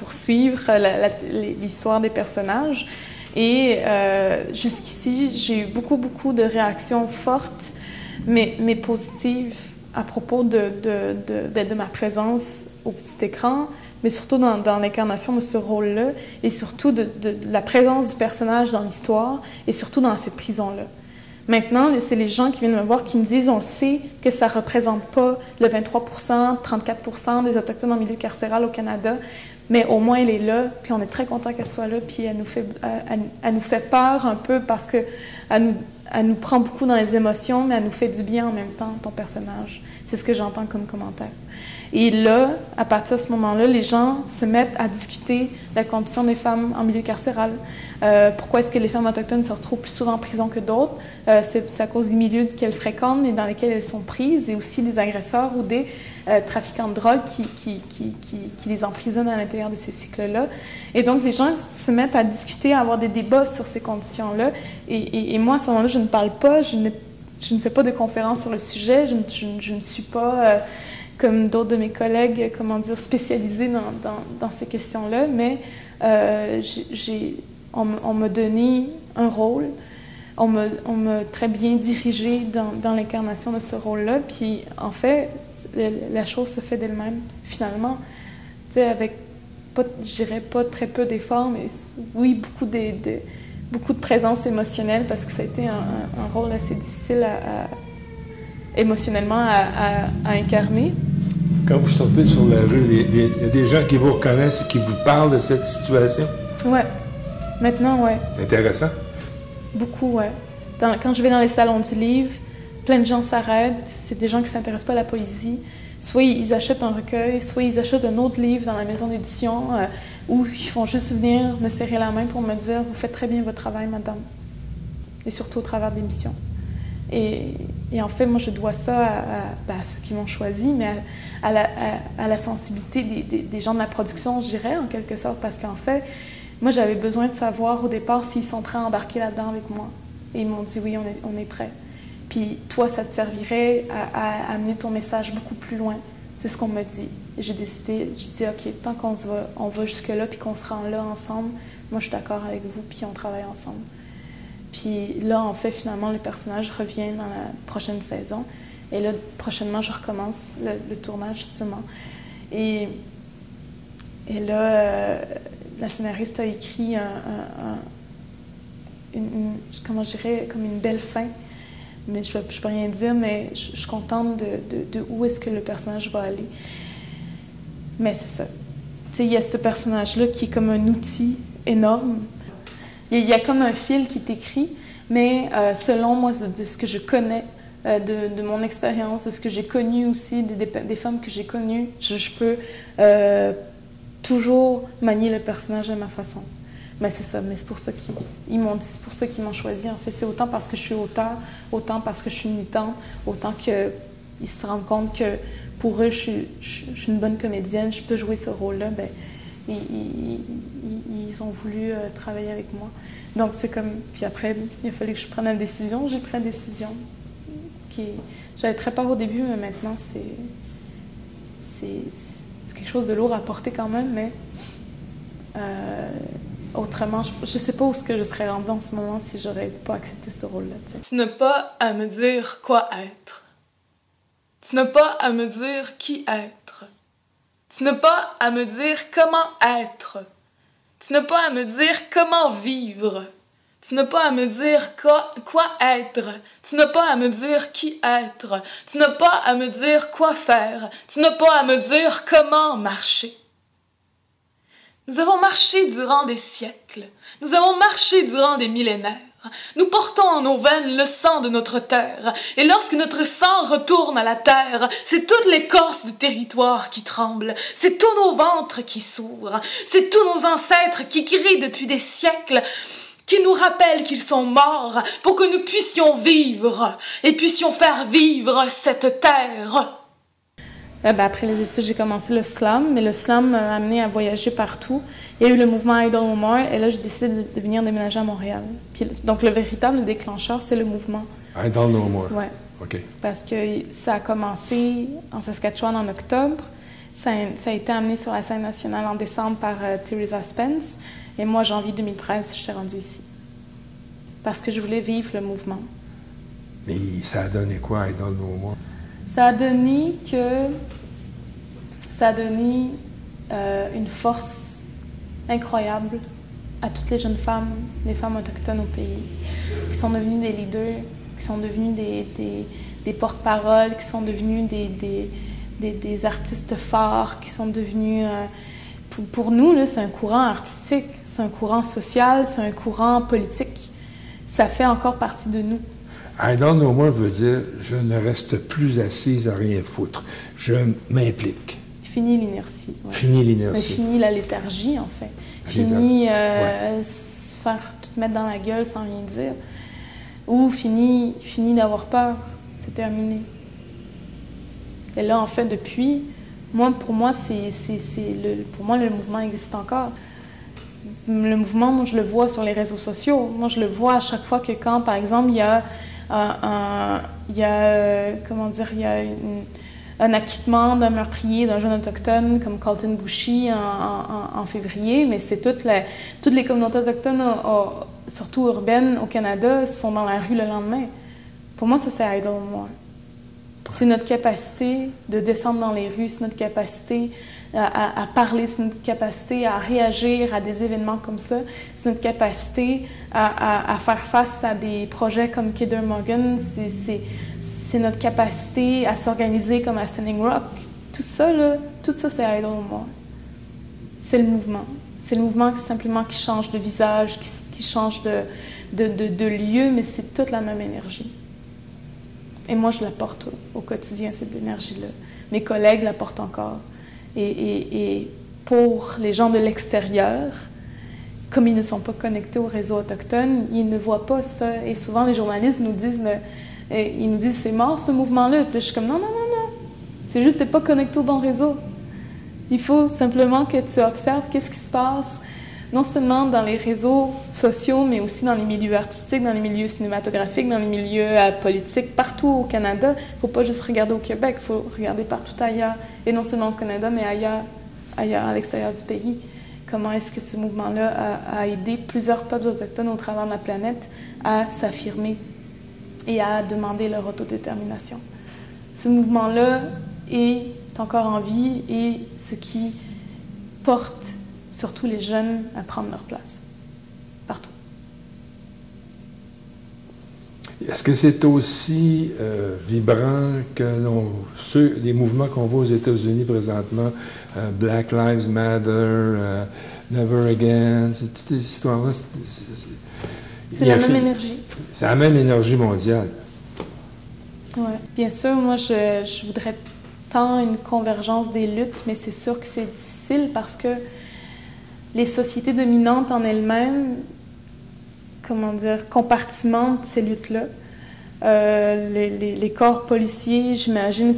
[SPEAKER 2] suivre l'histoire des personnages. Et euh, jusqu'ici, j'ai eu beaucoup, beaucoup de réactions fortes, mais, mais positives à propos de, de, de, ben, de ma présence au petit écran, mais surtout dans, l'incarnation de ce rôle-là, et surtout de, la présence du personnage dans l'histoire, et surtout dans cette prison-là. Maintenant, c'est les gens qui viennent me voir qui me disent on sait que ça ne représente pas le 23% 34% des Autochtones en milieu carcéral au Canada, mais au moins elle est là, puis on est très content qu'elle soit là, puis elle nous fait, elle, elle nous fait peur un peu parce que elle nous, elle nous prend beaucoup dans les émotions, mais elle nous fait du bien en même temps, ton personnage. C'est ce que j'entends comme commentaire. Et là, à partir de ce moment-là, les gens se mettent à discuter de la condition des femmes en milieu carcéral. Euh, pourquoi est-ce que les femmes autochtones se retrouvent plus souvent en prison que d'autres? Euh, c'est à cause des milieux qu'elles fréquentent et dans lesquels elles sont prises, et aussi des agresseurs ou des euh, trafiquants de drogue qui, les emprisonnent à l'intérieur de ces cycles-là. Et donc, les gens se mettent à discuter, à avoir des débats sur ces conditions-là. Et, moi, à ce moment-là, je ne parle pas, je ne, fais pas de conférences sur le sujet, je, je, je ne suis pas comme d'autres de mes collègues, comment dire, spécialisés dans, ces questions-là, mais euh, j'ai, on, on m'a donné un rôle, on m'a, très bien dirigé dans, l'incarnation de ce rôle-là, puis en fait, la chose se fait d'elle-même, finalement. Avec, pas, je dirais pas très peu d'efforts, mais oui, beaucoup de, beaucoup de présence émotionnelle, parce que ça a été un, un rôle assez difficile à, à émotionnellement à, à, incarner.
[SPEAKER 1] Quand vous sortez sur la rue, il y a des gens qui vous reconnaissent et qui vous parlent de cette situation?
[SPEAKER 2] Ouais. Maintenant, ouais.
[SPEAKER 1] C'est intéressant.
[SPEAKER 2] Beaucoup, ouais. Dans, quand je vais dans les salons du livre, plein de gens s'arrêtent. C'est des gens qui ne s'intéressent pas à la poésie. Soit ils achètent un recueil, soit ils achètent un autre livre dans la maison d'édition, euh, ou ils font juste venir me serrer la main pour me dire Vous faites très bien votre travail, madame. Et surtout au travers de l'émission. Et, et, en fait, moi, je dois ça à, à, ceux qui m'ont choisi, mais à, la, sensibilité des, gens de la production, je dirais, en quelque sorte, parce qu'en fait, moi, j'avais besoin de savoir au départ s'ils sont prêts à embarquer là-dedans avec moi. Et ils m'ont dit oui, on est, on est prêts. Puis toi, ça te servirait à, amener ton message beaucoup plus loin. C'est ce qu'on m'a dit. J'ai décidé, j'ai dit, OK, tant qu'on va, on va jusque-là, puis qu'on se rend là ensemble, moi, je suis d'accord avec vous, puis on travaille ensemble. Puis là, en fait, finalement, le personnage revient dans la prochaine saison. Et là, prochainement, je recommence le, tournage, justement. Et, et là, euh, la scénariste a écrit un, une, comment dirais, comme une belle fin. Mais je ne peux, rien dire, mais je, suis contente de, de, où est-ce que le personnage va aller. Mais c'est ça. Il y a ce personnage-là qui est comme un outil énorme. Il y, a comme un fil qui est écrit, mais euh, selon moi, de, ce que je connais, euh, de, mon expérience, de ce que j'ai connu aussi, des, femmes que j'ai connues, je, peux euh, toujours manier le personnage à ma façon. Mais c'est ça, mais c'est pour ça qu'ils m'ont dit, m'ont choisi. En fait, c'est autant parce que je suis auteur, autant parce que je suis militante, autant qu'ils se rendent compte que pour eux, je suis, je, suis une bonne comédienne, je peux jouer ce rôle-là. Ben, ont voulu euh, travailler avec moi. Donc c'est comme, puis après, il a fallu que je prenne une décision. J'ai pris une décision qui, j'avais très peur au début, mais maintenant c'est, c'est, quelque chose de lourd à porter quand même, mais euh, autrement, je ne sais pas où ce que je serais rendue en ce moment si j'aurais pas accepté ce rôle-là.
[SPEAKER 3] Tu n'as pas à me dire quoi être. Tu n'as pas à me dire qui être. Tu n'as pas à me dire comment être. Tu n'as pas à me dire comment vivre. Tu n'as pas à me dire quoi, être. Tu n'as pas à me dire qui être. Tu n'as pas à me dire quoi faire. Tu n'as pas à me dire comment marcher. Nous avons marché durant des siècles. Nous avons marché durant des millénaires. Nous portons en nos veines le sang de notre terre, et lorsque notre sang retourne à la terre, c'est toute l'écorce du territoire qui tremble, c'est tous nos ventres qui s'ouvrent, c'est tous nos ancêtres qui crient depuis des siècles, qui nous rappellent qu'ils sont morts pour que nous puissions vivre et puissions faire vivre cette terre.
[SPEAKER 2] Euh, ben, après les études, j'ai commencé le slam, mais le slam m'a amené à voyager partout. Il y a eu le mouvement Idol No More, et là, j'ai décidé de, venir déménager à Montréal. donc, le véritable déclencheur, c'est le mouvement.
[SPEAKER 1] Idol No More?
[SPEAKER 2] Oui.
[SPEAKER 1] OK.
[SPEAKER 2] Parce que ça a commencé en Saskatchewan en octobre. Ça a, été amené sur la scène nationale en décembre par euh, Theresa Spence. Et moi, janvier 2013, je suis rendue ici. Parce que je voulais vivre le mouvement.
[SPEAKER 1] Mais ça a donné quoi, Idol No More?
[SPEAKER 2] Ça a donné que ça a donné euh, une force incroyable à toutes les jeunes femmes, les femmes autochtones au pays, qui sont devenues des leaders, qui sont devenues des, des, porte-paroles, qui sont devenues des, des, artistes forts, qui sont devenus... Euh, pour, pour, nous, c'est un courant artistique, c'est un courant social, c'est un courant politique. Ça fait encore partie de nous.
[SPEAKER 1] I don't know more veut dire je ne reste plus assise à rien foutre. Je m'implique.
[SPEAKER 2] Fini l'inertie.
[SPEAKER 1] Fini l'inertie.
[SPEAKER 2] Fini la léthargie, en fait. Fini euh, se faire tout mettre dans la gueule sans rien dire. Ou fini, fini d'avoir peur. C'est terminé. Et là, en fait, depuis, moi, pour moi, c'est, le, pour moi, le mouvement existe encore. Le mouvement, moi, je le vois sur les réseaux sociaux. Moi, je le vois à chaque fois que quand, par exemple, il y a il y a, comment dire, il y a un acquittement d'un meurtrier d'un jeune autochtone comme Colton Bouchy en, février, mais c'est toutes les, communautés autochtones, surtout urbaines au Canada, sont dans la rue le lendemain. Pour moi, ça, c'est Idle More. C'est notre capacité de descendre dans les rues, c'est notre capacité à, parler, c'est notre capacité à réagir à des événements comme ça, c'est notre capacité à, faire face à des projets comme Kidder Morgan, c'est notre capacité à s'organiser comme à Standing Rock. Tout ça, là, tout ça, c'est Idol More. C'est le mouvement. C'est le mouvement qui, simplement qui change de visage, qui, change de lieu, mais c'est toute la même énergie. Et moi, je la porte au, quotidien, cette énergie-là. Mes collègues la portent encore. Et, pour les gens de l'extérieur, comme ils ne sont pas connectés au réseau autochtone, ils ne voient pas ça. Et souvent, les journalistes nous disent, ils nous disent, c'est mort ce mouvement-là. Puis je suis comme, non, non, non, non. C'est juste que tu pas connecté au bon réseau. Il faut simplement que tu observes qu'est-ce qui se passe non seulement dans les réseaux sociaux, mais aussi dans les milieux artistiques, dans les milieux cinématographiques, dans les milieux euh, politiques, partout au Canada. Il ne faut pas juste regarder au Québec, il faut regarder partout ailleurs. Et non seulement au Canada, mais ailleurs, ailleurs à l'extérieur du pays. comment est-ce que ce mouvement-là a, a, aidé plusieurs peuples autochtones au travers de la planète à s'affirmer et à demander leur autodétermination? Ce mouvement-là est encore en vie et ce qui porte surtout les jeunes à prendre leur place partout.
[SPEAKER 1] Est-ce que c'est aussi euh, vibrant que ceux, les mouvements qu'on voit aux États-Unis présentement, euh, Black Lives Matter, euh, Never Again, toutes ces histoires-là?
[SPEAKER 2] C'est la même énergie.
[SPEAKER 1] C'est la même énergie mondiale.
[SPEAKER 2] Oui, bien sûr, moi, je, je, voudrais tant une convergence des luttes, mais c'est sûr que c'est difficile parce que les sociétés dominantes en elles-mêmes comment dire, compartimentent ces luttes-là. Euh, les, corps policiers, j'imagine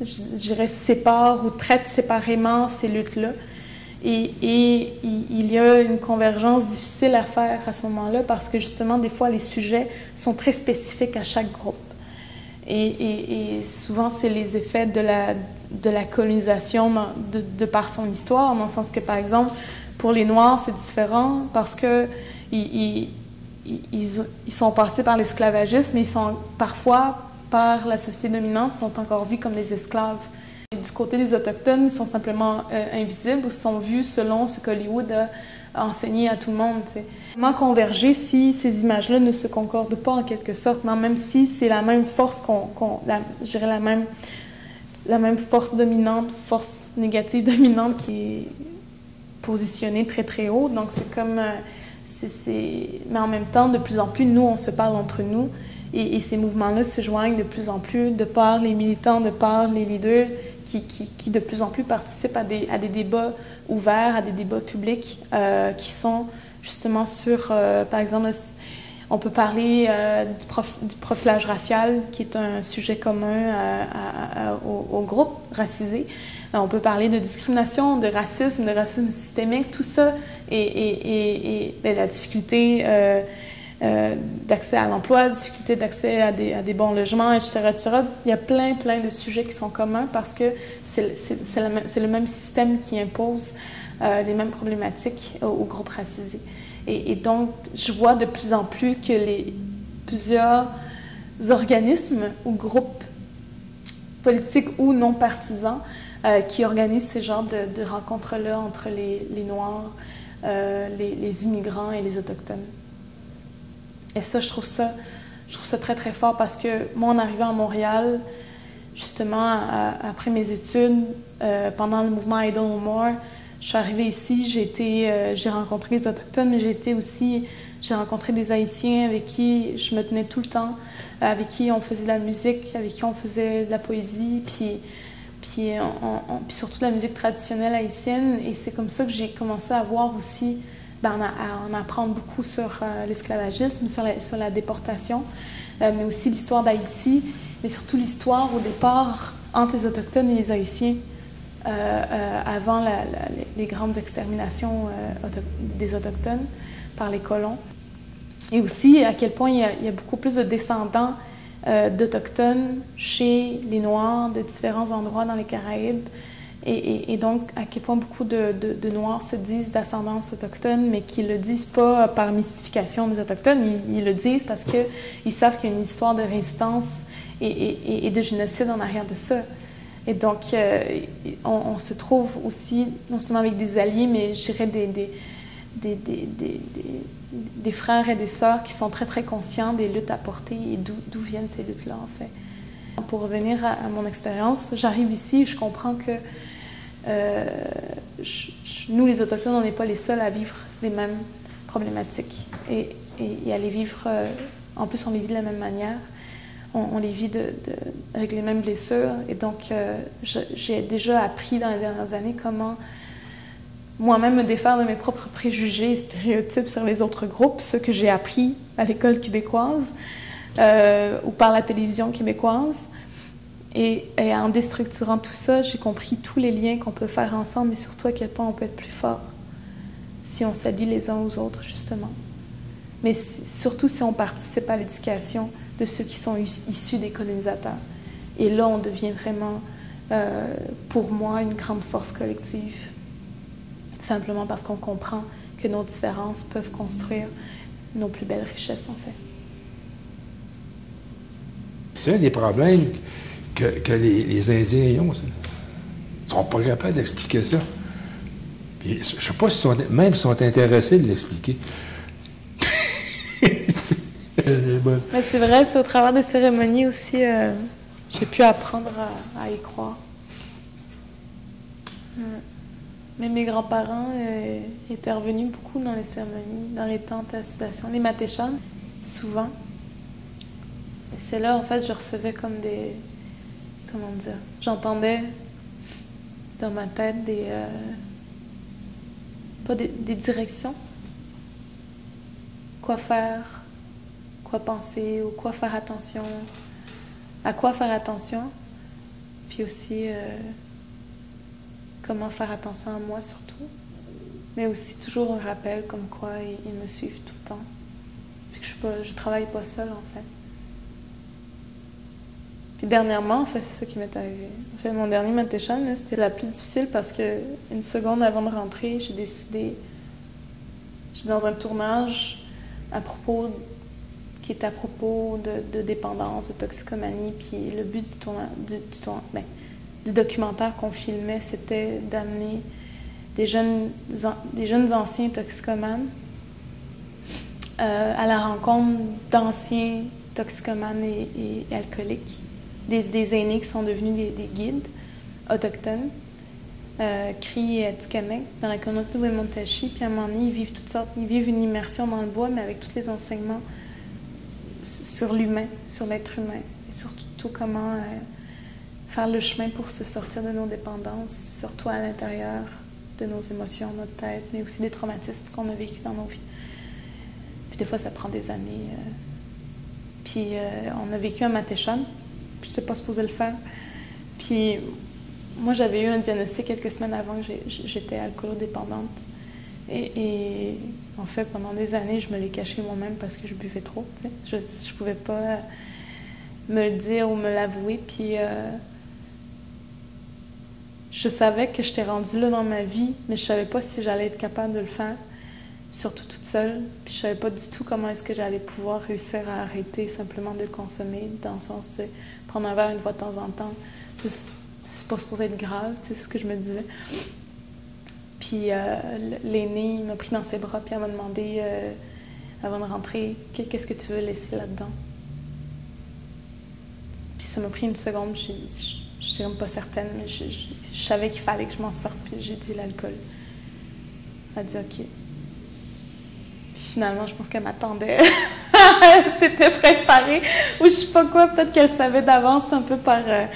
[SPEAKER 2] je dirais, séparent ou traitent séparément ces luttes-là. Et, il y a une convergence difficile à faire à ce moment-là parce que justement, des fois, les sujets sont très spécifiques à chaque groupe. Et, souvent, c'est les effets de la, de la colonisation de, de, par son histoire, dans le sens que, par exemple, pour les Noirs, c'est différent parce que ils, ils, sont passés par l'esclavagisme, mais ils sont parfois, par la société dominante, sont encore vus comme des esclaves. Et du côté des Autochtones, ils sont simplement euh, invisibles ou sont vus selon ce qu'Hollywood a enseigné à tout le monde. Comment converger si ces images-là ne se concordent pas en quelque sorte, même si c'est la même force qu'on, dirais la même, la même force dominante, force négative dominante qui est positionnée très très haut. Donc c'est comme euh, mais en même temps, de plus en plus, nous, on se parle entre nous et, ces mouvements-là se joignent de plus en plus de par les militants, de par les leaders qui, qui, de plus en plus participent à des, à des, débats ouverts, à des débats publics euh, qui sont justement sur, euh, par exemple, on peut parler du, du, profilage racial, qui est un sujet commun au, au, groupe racisé. Euh, on peut parler de discrimination, de racisme, de racisme systémique, tout ça, et, ben, la difficulté euh, euh, d'accès à l'emploi, difficulté d'accès à des, bons logements, etc., etc., Il y a plein, plein de sujets qui sont communs parce que c'est le même système qui impose les mêmes problématiques aux, groupes racisés. Et, donc, je vois de plus en plus que les plusieurs organismes ou groupes politiques ou non partisans euh, qui organise ces genres de, rencontres-là entre les, Noirs, euh, les, immigrants et les Autochtones. Et ça, je trouve ça, je trouve ça très, très fort parce que moi, en arrivant à Montréal, justement, après mes études, euh, pendant le mouvement Idle No More, je suis arrivée ici, j'ai j'ai rencontré les Autochtones, mais j'ai été aussi, j'ai rencontré des Haïtiens avec qui je me tenais tout le temps, avec qui on faisait de la musique, avec qui on faisait de la poésie, puis puis, surtout la musique traditionnelle haïtienne. Et c'est comme ça que j'ai commencé à voir aussi, ben, à, en apprendre beaucoup sur euh, l'esclavagisme, sur la, déportation, euh, mais aussi l'histoire d'Haïti, mais surtout l'histoire au départ entre les Autochtones et les Haïtiens. Euh, avant les grandes exterminations des Autochtones par les colons. Et aussi à quel point il y a beaucoup plus de descendants euh, d'Autochtones chez les Noirs de différents endroits dans les Caraïbes. Et, donc, à quel point beaucoup de, Noirs se disent d'ascendance autochtone, mais qui ne le disent pas par mystification des Autochtones, ils, le disent parce qu'ils savent qu'il y a une histoire de résistance et, de génocide en arrière de ça. Et donc, euh, on, se trouve aussi, non seulement avec des alliés, mais je dirais des frères et des sœurs qui sont très, très conscients des luttes à porter et d'où viennent ces luttes-là, en fait. Pour revenir à, mon expérience, j'arrive ici et je comprends que euh, nous, les Autochtones, on n'est pas les seuls à vivre les mêmes problématiques et, à les vivre, euh, en plus, on les vit de la même manière. On, les vit avec les mêmes blessures. Et donc, euh, j'ai déjà appris dans les dernières années comment moi-même me défaire de mes propres préjugés et stéréotypes sur les autres groupes, ceux que j'ai appris à l'école québécoise euh, ou par la télévision québécoise. Et, en déstructurant tout ça, j'ai compris tous les liens qu'on peut faire ensemble et surtout à quel point on peut être plus fort si on s'allie les uns aux autres, justement. Mais surtout si on participe à l'éducation de ceux qui sont issus des colonisateurs. Et là, on devient vraiment, euh, pour moi, une grande force collective. Simplement parce qu'on comprend que nos différences peuvent construire nos plus belles richesses, en fait.
[SPEAKER 1] C'est un des problèmes que, que les, Indiens ont. Ils ne sont pas capables d'expliquer ça. je ne sais pas si sont, même sont intéressés de l'expliquer.
[SPEAKER 2] Mais c'est vrai, c'est au travers des cérémonies aussi, euh, j'ai pu apprendre à, y croire. Mais mes grands-parents euh, étaient revenus beaucoup dans les cérémonies, dans les tentes à les matéchans, souvent. Et c'est là, en fait, je recevais comme des. Comment dire J'entendais dans ma tête des. Euh, pas des, des directions. Quoi faire, quoi penser ou quoi faire attention, à quoi faire attention, puis aussi euh, comment faire attention à moi surtout, mais aussi toujours un rappel comme quoi ils, me suivent tout le temps, puis que je ne je travaille pas seule en fait. Puis dernièrement, en fait, c'est ça qui m'est arrivé. En fait, mon dernier Matéchan, c'était la plus difficile parce que une seconde avant de rentrer, j'ai décidé, j'étais dans un tournage à propos qui est à propos de, dépendance, de toxicomanie. Puis le but du, tournoi, du, ben, du documentaire qu'on filmait, c'était d'amener des jeunes, des jeunes anciens toxicomanes euh, à la rencontre d'anciens toxicomanes et, alcooliques, des, aînés qui sont devenus des, guides autochtones. Euh, CRI et dans la communauté de Montachi. Puis à un moment donné, ils vivent toutes sortes, ils vivent une immersion dans le bois, mais avec tous les enseignements sur l'humain, sur l'être humain, et surtout comment euh, faire le chemin pour se sortir de nos dépendances, surtout à l'intérieur de nos émotions, notre tête, mais aussi des traumatismes qu'on a vécu dans nos vies. Puis des fois, ça prend des années. Euh. puis euh, on a vécu un matéchan, puis je n'étais pas supposée le faire. Puis moi, j'avais eu un diagnostic quelques semaines avant que j'étais alcoolodépendante. Et, en fait, pendant des années, je me l'ai caché moi-même parce que je buvais trop. Je ne pouvais pas me le dire ou me l'avouer. Puis euh, je savais que j'étais rendue là dans ma vie, mais je savais pas si j'allais être capable de le faire, surtout toute seule. Puis je savais pas du tout comment est-ce que j'allais pouvoir réussir à arrêter simplement de consommer, dans le sens de prendre un verre une fois de temps en temps. C'est pas supposé être grave, c'est ce que je me disais. Puis euh, l'aîné, m'a pris dans ses bras, puis elle m'a demandé, euh, avant de rentrer, qu'est-ce que tu veux laisser là-dedans? Puis ça m'a pris une seconde, je suis même pas certaine, mais je, savais qu'il fallait que je m'en sorte, puis j'ai dit l'alcool. Elle a dit OK. Puis finalement, je pense qu'elle m'attendait. elle s'était préparée, ou je sais pas quoi, peut-être qu'elle savait d'avance un peu par. Euh,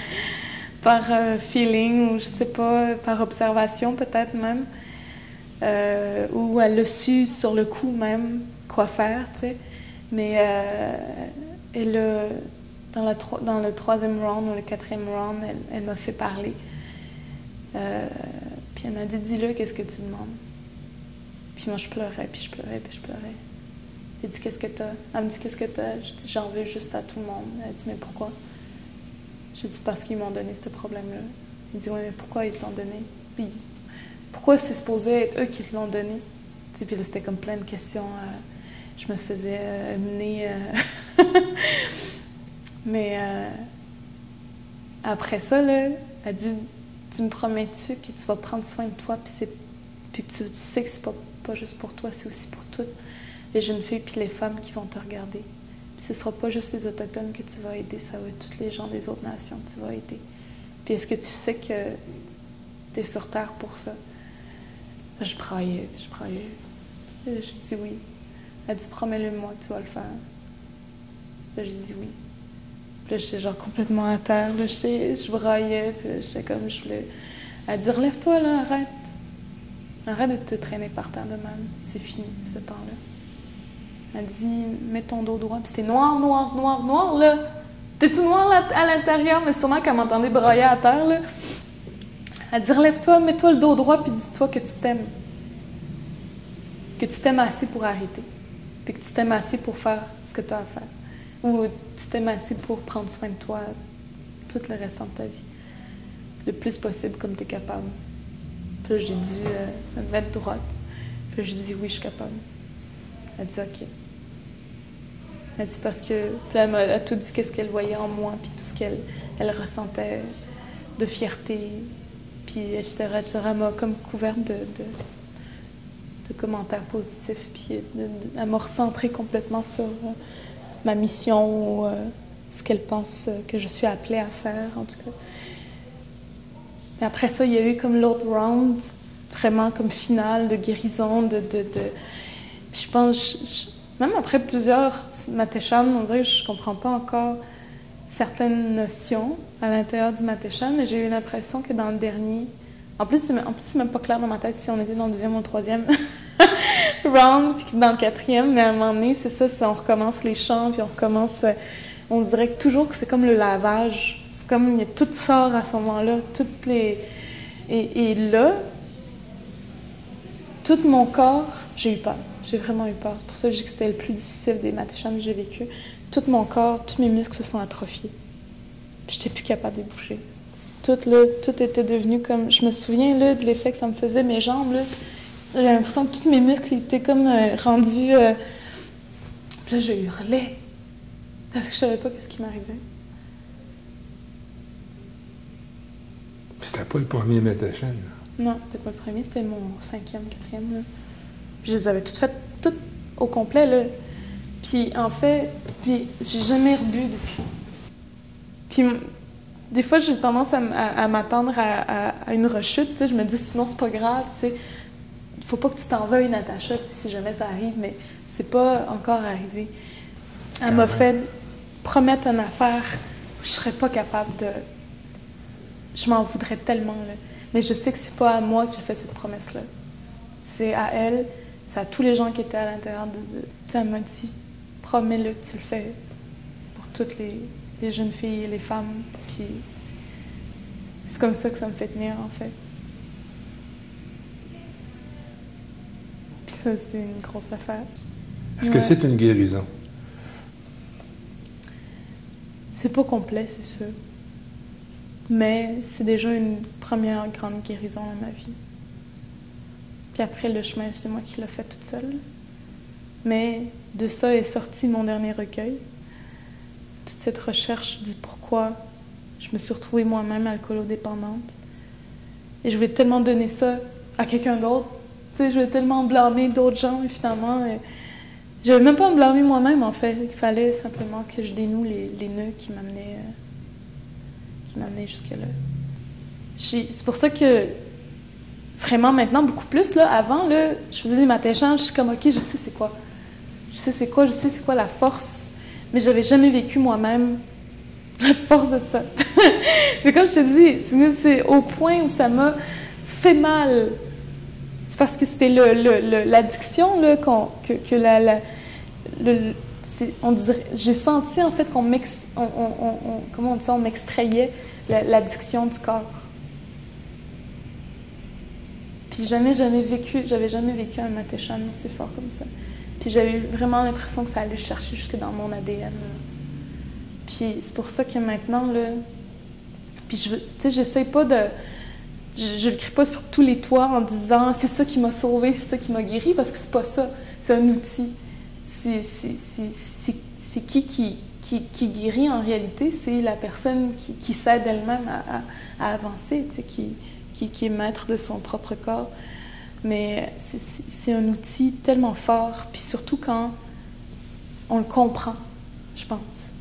[SPEAKER 2] par euh, feeling ou je sais pas, par observation peut-être même, euh, ou elle le su sur le coup même quoi faire, tu sais. Mais euh, elle, dans, le troisième round ou le quatrième round, elle, m'a fait parler. puis elle m'a dit, dis-le, qu'est-ce que tu demandes? Puis moi, je pleurais, puis je pleurais, puis je pleurais. Elle dit, qu'est-ce que t'as? Elle me dit, qu'est-ce que t'as? Je dis, j'en veux juste à tout le monde. Elle dit, mais pourquoi? J'ai dit parce qu'ils m'ont donné ce problème-là. Il dit, oui, mais pourquoi ils te l'ont donné? Puis, pourquoi c'est supposé être eux qui te l'ont donné? Puis là, c'était comme plein de questions. Euh, je me faisais euh, mener. Euh, mais après ça, là, elle dit, tu me promets-tu que tu vas prendre soin de toi, puis, puis que tu, sais que c'est pas, pas juste pour toi, c'est aussi pour toutes les jeunes filles puis les femmes qui vont te regarder ce ne sera pas juste les Autochtones que tu vas aider, ça va être tous les gens des autres nations que tu vas aider. Puis est-ce que tu sais que tu es sur Terre pour ça? Je braillais, je braillais. J'ai dit oui. Elle dit promets-le-moi, tu vas le faire. Là, j'ai dit oui. Puis là, j'étais genre complètement à terre. Là, je braillais, puis j'étais comme je voulais. Elle dit relève-toi, là, arrête. Arrête de te traîner par terre de même. C'est fini, ce temps-là. Elle dit Mets ton dos droit. Puis c'était noir, noir, noir, noir, là. T'es tout noir à l'intérieur, mais sûrement qu'elle m'entendait broyer à terre, là. Elle dit Relève-toi, mets-toi le dos droit, puis dis-toi que tu t'aimes. Que tu t'aimes assez pour arrêter. Puis que tu t'aimes assez pour faire ce que tu as à faire. Ou tu t'aimes assez pour prendre soin de toi tout le restant de ta vie. Le plus possible comme tu es capable. Puis j'ai dû me mettre droite. Puis j'ai dit oui, je suis capable. Elle dit OK. Elle dit parce que. Puis elle m'a tout dit qu'est-ce qu'elle voyait en moi, puis tout ce qu'elle elle ressentait de fierté, puis etc. etc. Elle m'a comme couverte de, de, commentaires positifs, puis elle m'a recentré complètement sur euh, ma mission ou euh, ce qu'elle pense que je suis appelée à faire, en tout cas. Mais après ça, il y a eu comme l'autre round, vraiment comme finale de guérison, de... de, je pense, même après plusieurs Matechan, on dirait que je comprends pas encore certaines notions à l'intérieur du Matechan, mais j'ai eu l'impression que dans le dernier... En plus, c'est, même pas clair dans ma tête si on était dans le deuxième ou le troisième round, puis dans le quatrième, mais à un moment donné, c'est ça, on recommence les chants, puis on recommence... On dirait toujours que c'est comme le lavage c'est comme tout sort à ce moment-là, toutes les. Et, là, tout mon corps, j'ai eu peur. J'ai vraiment eu peur. C'est pour ça que je dis que c'était le plus difficile des matéchans que j'ai vécu. Tout mon corps, tous mes muscles se sont atrophiés. Je n'étais plus capable de bouger. Tout, là, tout était devenu comme. Je me souviens là, de l'effet que ça me faisait, mes jambes. J'ai l'impression que tous mes muscles étaient comme euh, rendus. Euh, là, je hurlais. Parce que je savais pas ce qui m'arrivait.
[SPEAKER 1] C'était pas le premier Metachan.
[SPEAKER 2] Non, c'était pas le premier, c'était mon cinquième, quatrième. Là. je les avais toutes faites, toutes au complet. Là. Puis en fait, puis j'ai jamais rebu depuis. Puis des fois, j'ai tendance à, m'attendre à, une rechute. Je me dis, sinon, c'est pas grave. Il faut pas que tu t'en veuilles, Natacha, si jamais ça arrive, mais c'est pas encore arrivé. Elle m'a fait promettre une affaire où je serais pas capable de je m'en voudrais tellement. Là. Mais je sais que c'est pas à moi que j'ai fait cette promesse-là. C'est à elle, c'est à tous les gens qui étaient à l'intérieur de. de tu elle m'a dit, promets-le que tu le fais pour toutes les, les jeunes filles les femmes. Puis c'est comme ça que ça me fait tenir, en fait. Puis ça, c'est une grosse affaire.
[SPEAKER 1] Est-ce que c'est une guérison?
[SPEAKER 2] C'est pas complet, c'est sûr. Mais c'est déjà une première grande guérison dans ma vie. Puis après, le chemin, c'est moi qui l'ai fait toute seule. Mais de ça est sorti mon dernier recueil. Toute cette recherche du pourquoi je me suis retrouvée moi-même alcoolodépendante. Et je voulais tellement donner ça à quelqu'un d'autre. Tu sais, je voulais tellement blâmer d'autres gens, et finalement, je ne même pas me blâmer moi-même, en fait. Il fallait simplement que je dénoue les, nœuds qui m'amenaient euh, jusque-là. C'est pour ça que vraiment maintenant, beaucoup plus, là, avant, là, je faisais des matins je suis comme, OK, je sais c'est quoi. Je sais c'est quoi, je sais c'est quoi la force, mais j'avais jamais vécu moi-même la force de ça. c'est comme je te dis, c'est au point où ça m'a fait mal. C'est parce que c'était l'addiction le, que, que la, le, on dirait, j'ai senti en fait qu'on comment on dit on m'extrayait l'addiction du corps. Puis jamais, jamais vécu, j'avais jamais vécu un matéchan aussi fort comme ça. Puis j'avais vraiment l'impression que ça allait chercher jusque dans mon ADN. Puis c'est pour ça que maintenant, là, puis je, tu sais, j'essaie pas de, je, ne le crie pas sur tous les toits en disant c'est ça qui m'a sauvé, c'est ça qui m'a guéri, parce que c'est pas ça, c'est un outil. C'est qui qui, qui, qui, guérit en réalité, c'est la personne qui, s'aide elle-même à, avancer, qui, qui, qui, est maître de son propre corps. Mais c'est un outil tellement fort, puis surtout quand on le comprend, je pense.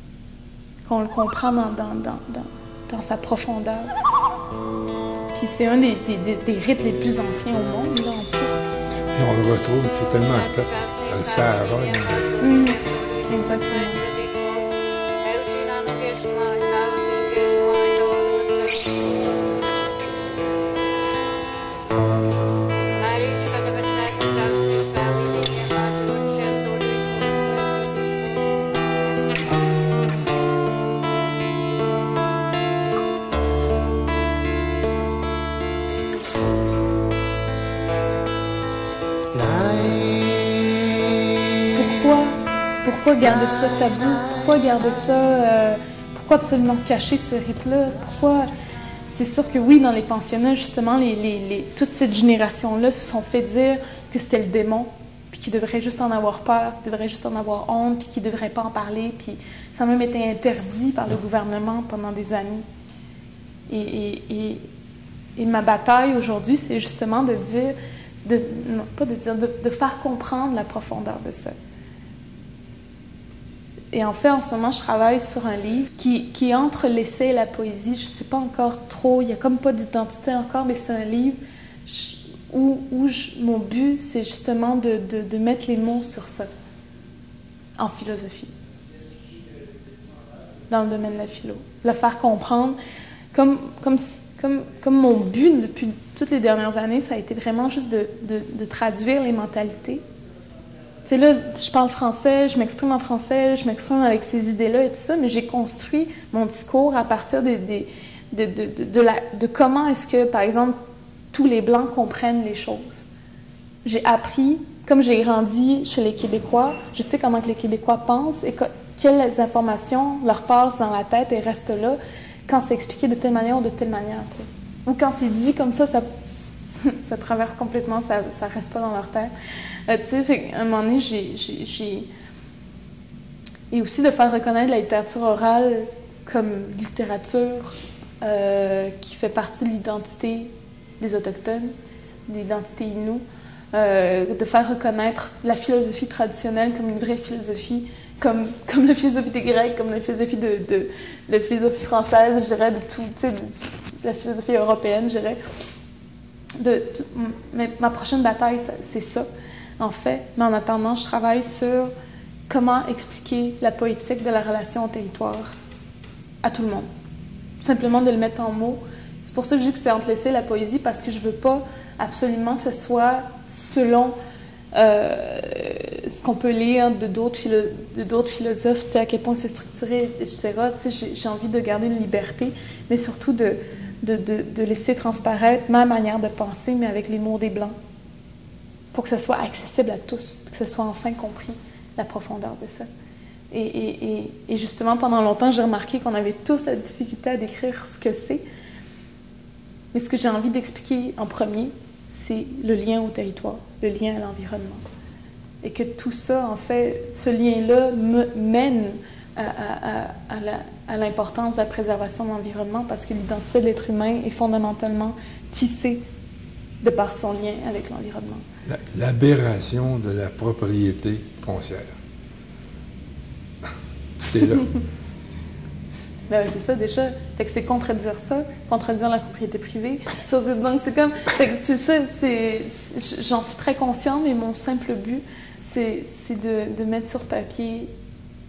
[SPEAKER 2] Quand on le comprend dans, dans, dans, dans sa profondeur. Puis c'est un des, des, des, rites les plus anciens au monde, là, en plus.
[SPEAKER 1] Et on le retrouve, c'est tellement dans le Sahara.
[SPEAKER 2] Mmh, exactement. Pourquoi garder ça tabou? Pourquoi garder ça... Euh, pourquoi absolument cacher ce rite-là? Pourquoi... c'est sûr que oui, dans les pensionnats, justement, les, les, toute cette génération-là se sont fait dire que c'était le démon, puis qu'ils devraient juste en avoir peur, qu'ils devraient juste en avoir honte, puis qu'ils ne devraient pas en parler, puis ça a même été interdit par le gouvernement pendant des années. Et, ma bataille aujourd'hui, c'est justement de dire, non, pas de dire, de faire comprendre la profondeur de ça. Et en fait, en ce moment, je travaille sur un livre qui, qui est entre l'essai et la poésie. Je ne sais pas encore trop, il n'y a comme pas d'identité encore, mais c'est un livre. Où, où mon but, c'est justement de, de, de, mettre les mots sur ça, en philosophie, dans le domaine de la philo. La faire comprendre, comme, comme, comme, comme mon but depuis toutes les dernières années, ça a été vraiment juste de, de traduire les mentalités sais, là, je parle français, je m'exprime en français, je m'exprime avec ces idées-là et tout ça, mais j'ai construit mon discours à partir de comment est-ce que, par exemple, tous les Blancs comprennent les choses. J'ai appris, comme j'ai grandi chez les Québécois, je sais comment que les Québécois pensent et quelles informations leur passent dans la tête et restent là quand c'est expliqué de telle manière ou de telle manière. Ou quand c'est dit comme ça, ça, ça traverse complètement, ça ne reste pas dans leur tête. Euh, tu sais, un moment donné, j'ai. Et aussi de faire reconnaître la littérature orale comme littérature euh, qui fait partie de l'identité des Autochtones, de l'identité Innu, euh, de faire reconnaître la philosophie traditionnelle comme une vraie philosophie, comme, comme la philosophie des Grecs, comme la philosophie de, de la philosophie française, je dirais, de tout, tu sais, la philosophie européenne, je dirais. Ma prochaine bataille, c'est ça en fait. Mais en attendant, je travaille sur comment expliquer la poétique de la relation au territoire à tout le monde. Simplement de le mettre en mots. C'est pour ça que je dis que c'est et la poésie, parce que je veux pas absolument que ce soit selon euh, ce qu'on peut lire de d'autres philo philosophes, à quel point c'est structuré, etc. J'ai envie de garder une liberté, mais surtout de, de, laisser transparaître ma manière de penser, mais avec les mots des Blancs pour que ce soit accessible à tous, que ce soit enfin compris la profondeur de ça. Et, justement, pendant longtemps, j'ai remarqué qu'on avait tous la difficulté à décrire ce que c'est. Mais ce que j'ai envie d'expliquer en premier, c'est le lien au territoire, le lien à l'environnement. Et que tout ça, en fait, ce lien-là mène à, à l'importance de la préservation de l'environnement parce que l'identité de l'être humain est fondamentalement tissée de par son lien avec l'environnement.
[SPEAKER 1] L'aberration de la propriété foncière. c'est là.
[SPEAKER 2] Ben c'est ça déjà. Fait que c'est contredire ça, contredire la propriété privée. Donc c'est comme, c'est ça, j'en suis très consciente, mais mon simple but, c'est de, de, mettre sur papier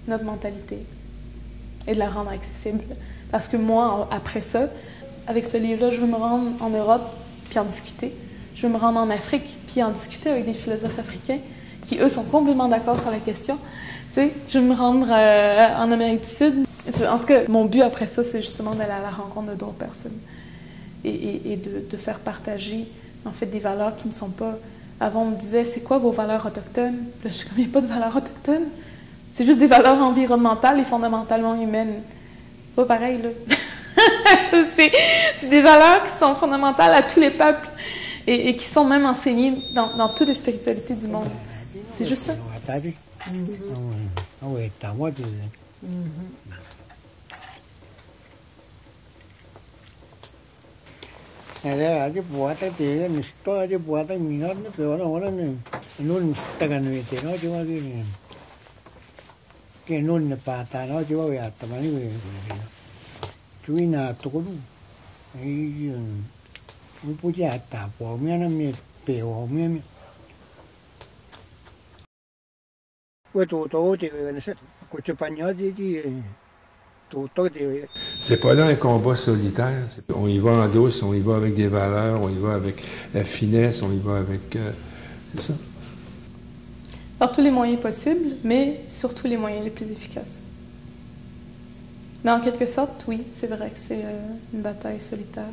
[SPEAKER 2] notre mentalité et de la rendre accessible. Parce que moi, après ça, avec ce livre-là, je veux me rendre en Europe puis en discuter je vais me rendre en Afrique, puis en discuter avec des philosophes africains qui, eux, sont complètement d'accord sur la question. Tu sais, je vais me rendre euh, en Amérique du Sud. en tout cas, mon but après ça, c'est justement d'aller à la rencontre de d'autres personnes et, de, faire partager, en fait, des valeurs qui ne sont pas... Avant, on me disait, c'est quoi vos valeurs autochtones? Là, je suis comme, il n'y a pas de valeurs autochtones. C'est juste des valeurs environnementales et fondamentalement humaines. Pas pareil, là. c'est des valeurs qui sont fondamentales à tous les peuples et, qui sont même enseignés dans, dans toutes les spiritualités du monde. C'est juste ça.
[SPEAKER 1] C'est pas là un combat solitaire. On y va en douce, on y va avec des valeurs, on y va avec la finesse, on y va avec euh, ça.
[SPEAKER 2] Par tous les moyens possibles, mais surtout les moyens les plus efficaces. Mais en quelque sorte, oui, c'est vrai que c'est euh, une bataille solitaire.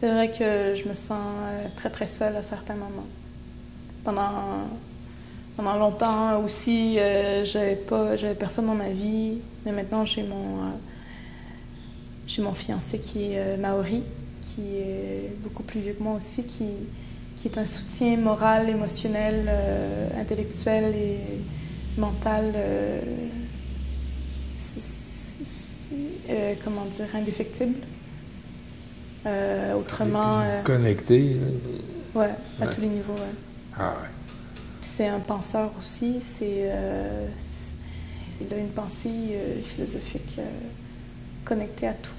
[SPEAKER 2] C'est vrai que je me sens euh, très, très seule à certains moments. Pendant, pendant longtemps aussi, euh, j'avais pas, j'avais personne dans ma vie, mais maintenant j'ai mon, euh, J'ai mon fiancé qui est maori, qui est beaucoup plus vieux que moi aussi, qui, qui est un soutien moral, émotionnel, intellectuel et mental. comment dire, indéfectible. autrement.
[SPEAKER 1] Connecté.
[SPEAKER 2] ouais, à tous les niveaux. Ouais.
[SPEAKER 1] Ah ouais.
[SPEAKER 2] C'est un penseur aussi. C'est, euh, il a une pensée euh, philosophique euh, connectée à tout.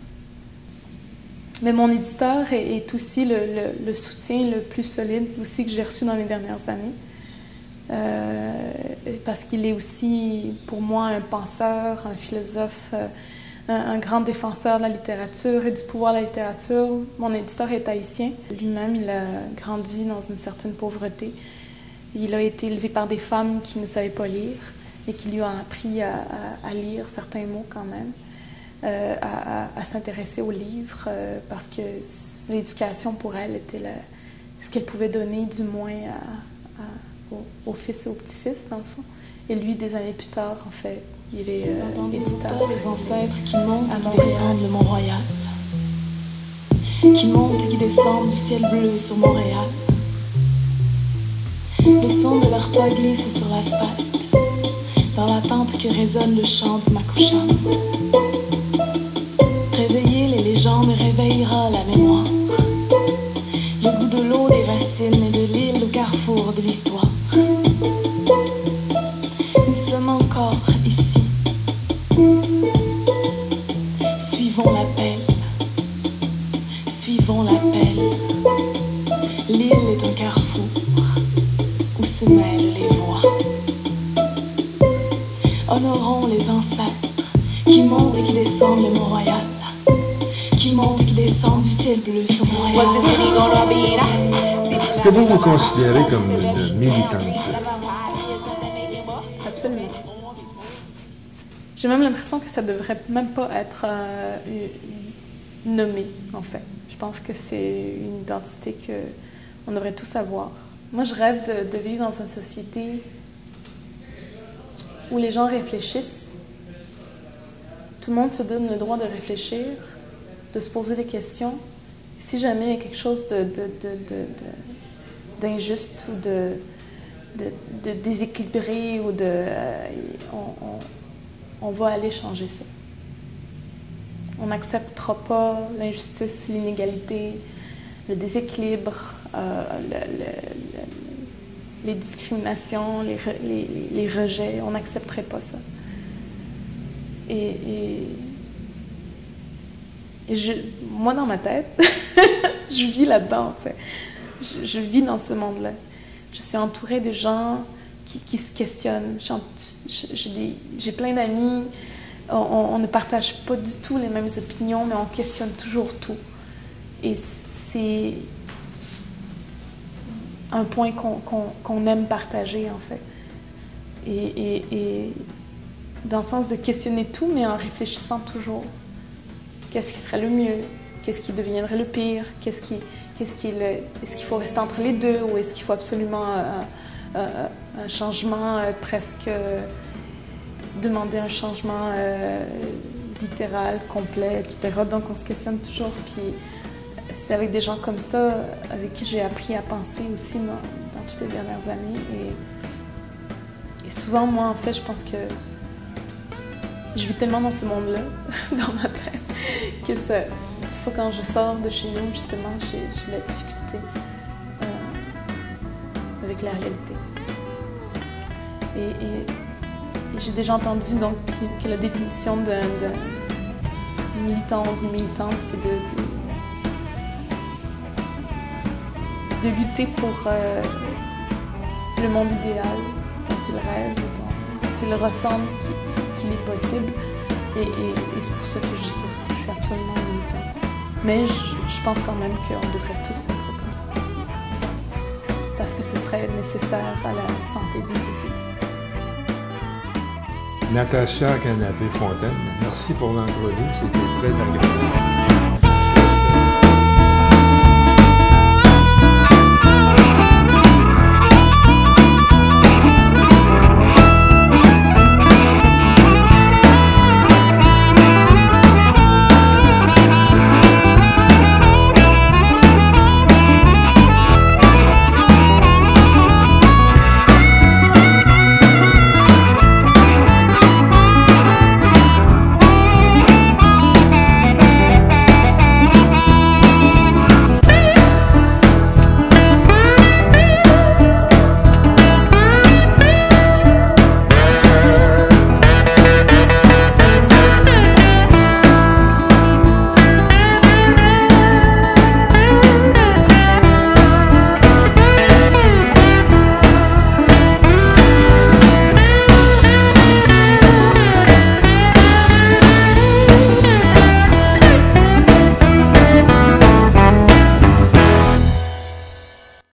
[SPEAKER 2] Mais mon éditeur est, aussi le, soutien le plus solide aussi que j'ai reçu dans les dernières années. parce qu'il est aussi pour moi un penseur, un philosophe, un, un, grand défenseur de la littérature et du pouvoir de la littérature. Mon éditeur est haïtien. Lui-même, il a grandi dans une certaine pauvreté. Il a été élevé par des femmes qui ne savaient pas lire et qui lui ont appris à, lire certains mots quand même, euh, à, s'intéresser aux livres euh, parce que l'éducation pour elle était ce qu'elle pouvait donner du moins au, fils et au petit-fils dans le fond. Et lui, des années plus tard, en fait, il est euh, éditeur.
[SPEAKER 3] les ancêtres qui montent et qui descendent le Mont-Royal, qui montent et qui descendent du ciel bleu sur Montréal. Le son de leurs pas glisse sur l'asphalte, dans l'attente que résonne le chant du Makusham. De l'histoire. Nous sommes encore ici.
[SPEAKER 1] Que vous vous considérez comme une militante?
[SPEAKER 2] Absolument. J'ai même l'impression que ça devrait même pas être euh, nommé, en fait. Je pense que c'est une identité qu'on devrait tous avoir. Moi, je rêve de, vivre dans une société où les gens réfléchissent. Tout le monde se donne le droit de réfléchir, de se poser des questions. si jamais il y a quelque chose d'injuste ou de, déséquilibré, ou de, euh, on, on va aller changer ça. On n'acceptera pas l'injustice, l'inégalité, le déséquilibre, euh, les discriminations, les, les, rejets. On n'accepterait pas ça. Et, et, je, moi, dans ma tête, je vis là-dedans, en fait. Je, vis dans ce monde-là. Je suis entourée de gens qui, se questionnent. J'ai plein d'amis. on, ne partage pas du tout les mêmes opinions, mais on questionne toujours tout. Et c'est un point qu'on aime partager, en fait. Et, dans le sens de questionner tout, mais en réfléchissant toujours. Qu'est-ce qui serait le mieux? Qu'est-ce qui deviendrait le pire? Qu'est-ce qui, qu'est-ce qui est Est-ce qu'il faut rester entre les deux ou est-ce qu'il faut absolument un changement euh, presque... demander un changement euh, littéral, complet, etc. Donc on se questionne toujours. Puis c'est avec des gens comme ça avec qui j'ai appris à penser aussi dans, toutes les dernières années. Et, souvent, moi, en fait, je pense que je vis tellement dans ce monde-là, dans ma tête, que ça, quand je sors de chez nous, justement, j'ai la difficulté euh, avec la réalité. Et, j'ai déjà entendu donc, que, la définition de, militant ou une militante, c'est de de lutter pour euh, le monde idéal dont il rêve, dont, il ressent qu'il est possible. Et, c'est pour ça que je, je suis absolument Mais je, pense quand même qu'on devrait tous être comme ça. Parce que ce serait nécessaire à la santé d'une société.
[SPEAKER 1] Natacha Canapé-Fontaine, merci pour l'entrevue, c'était très agréable.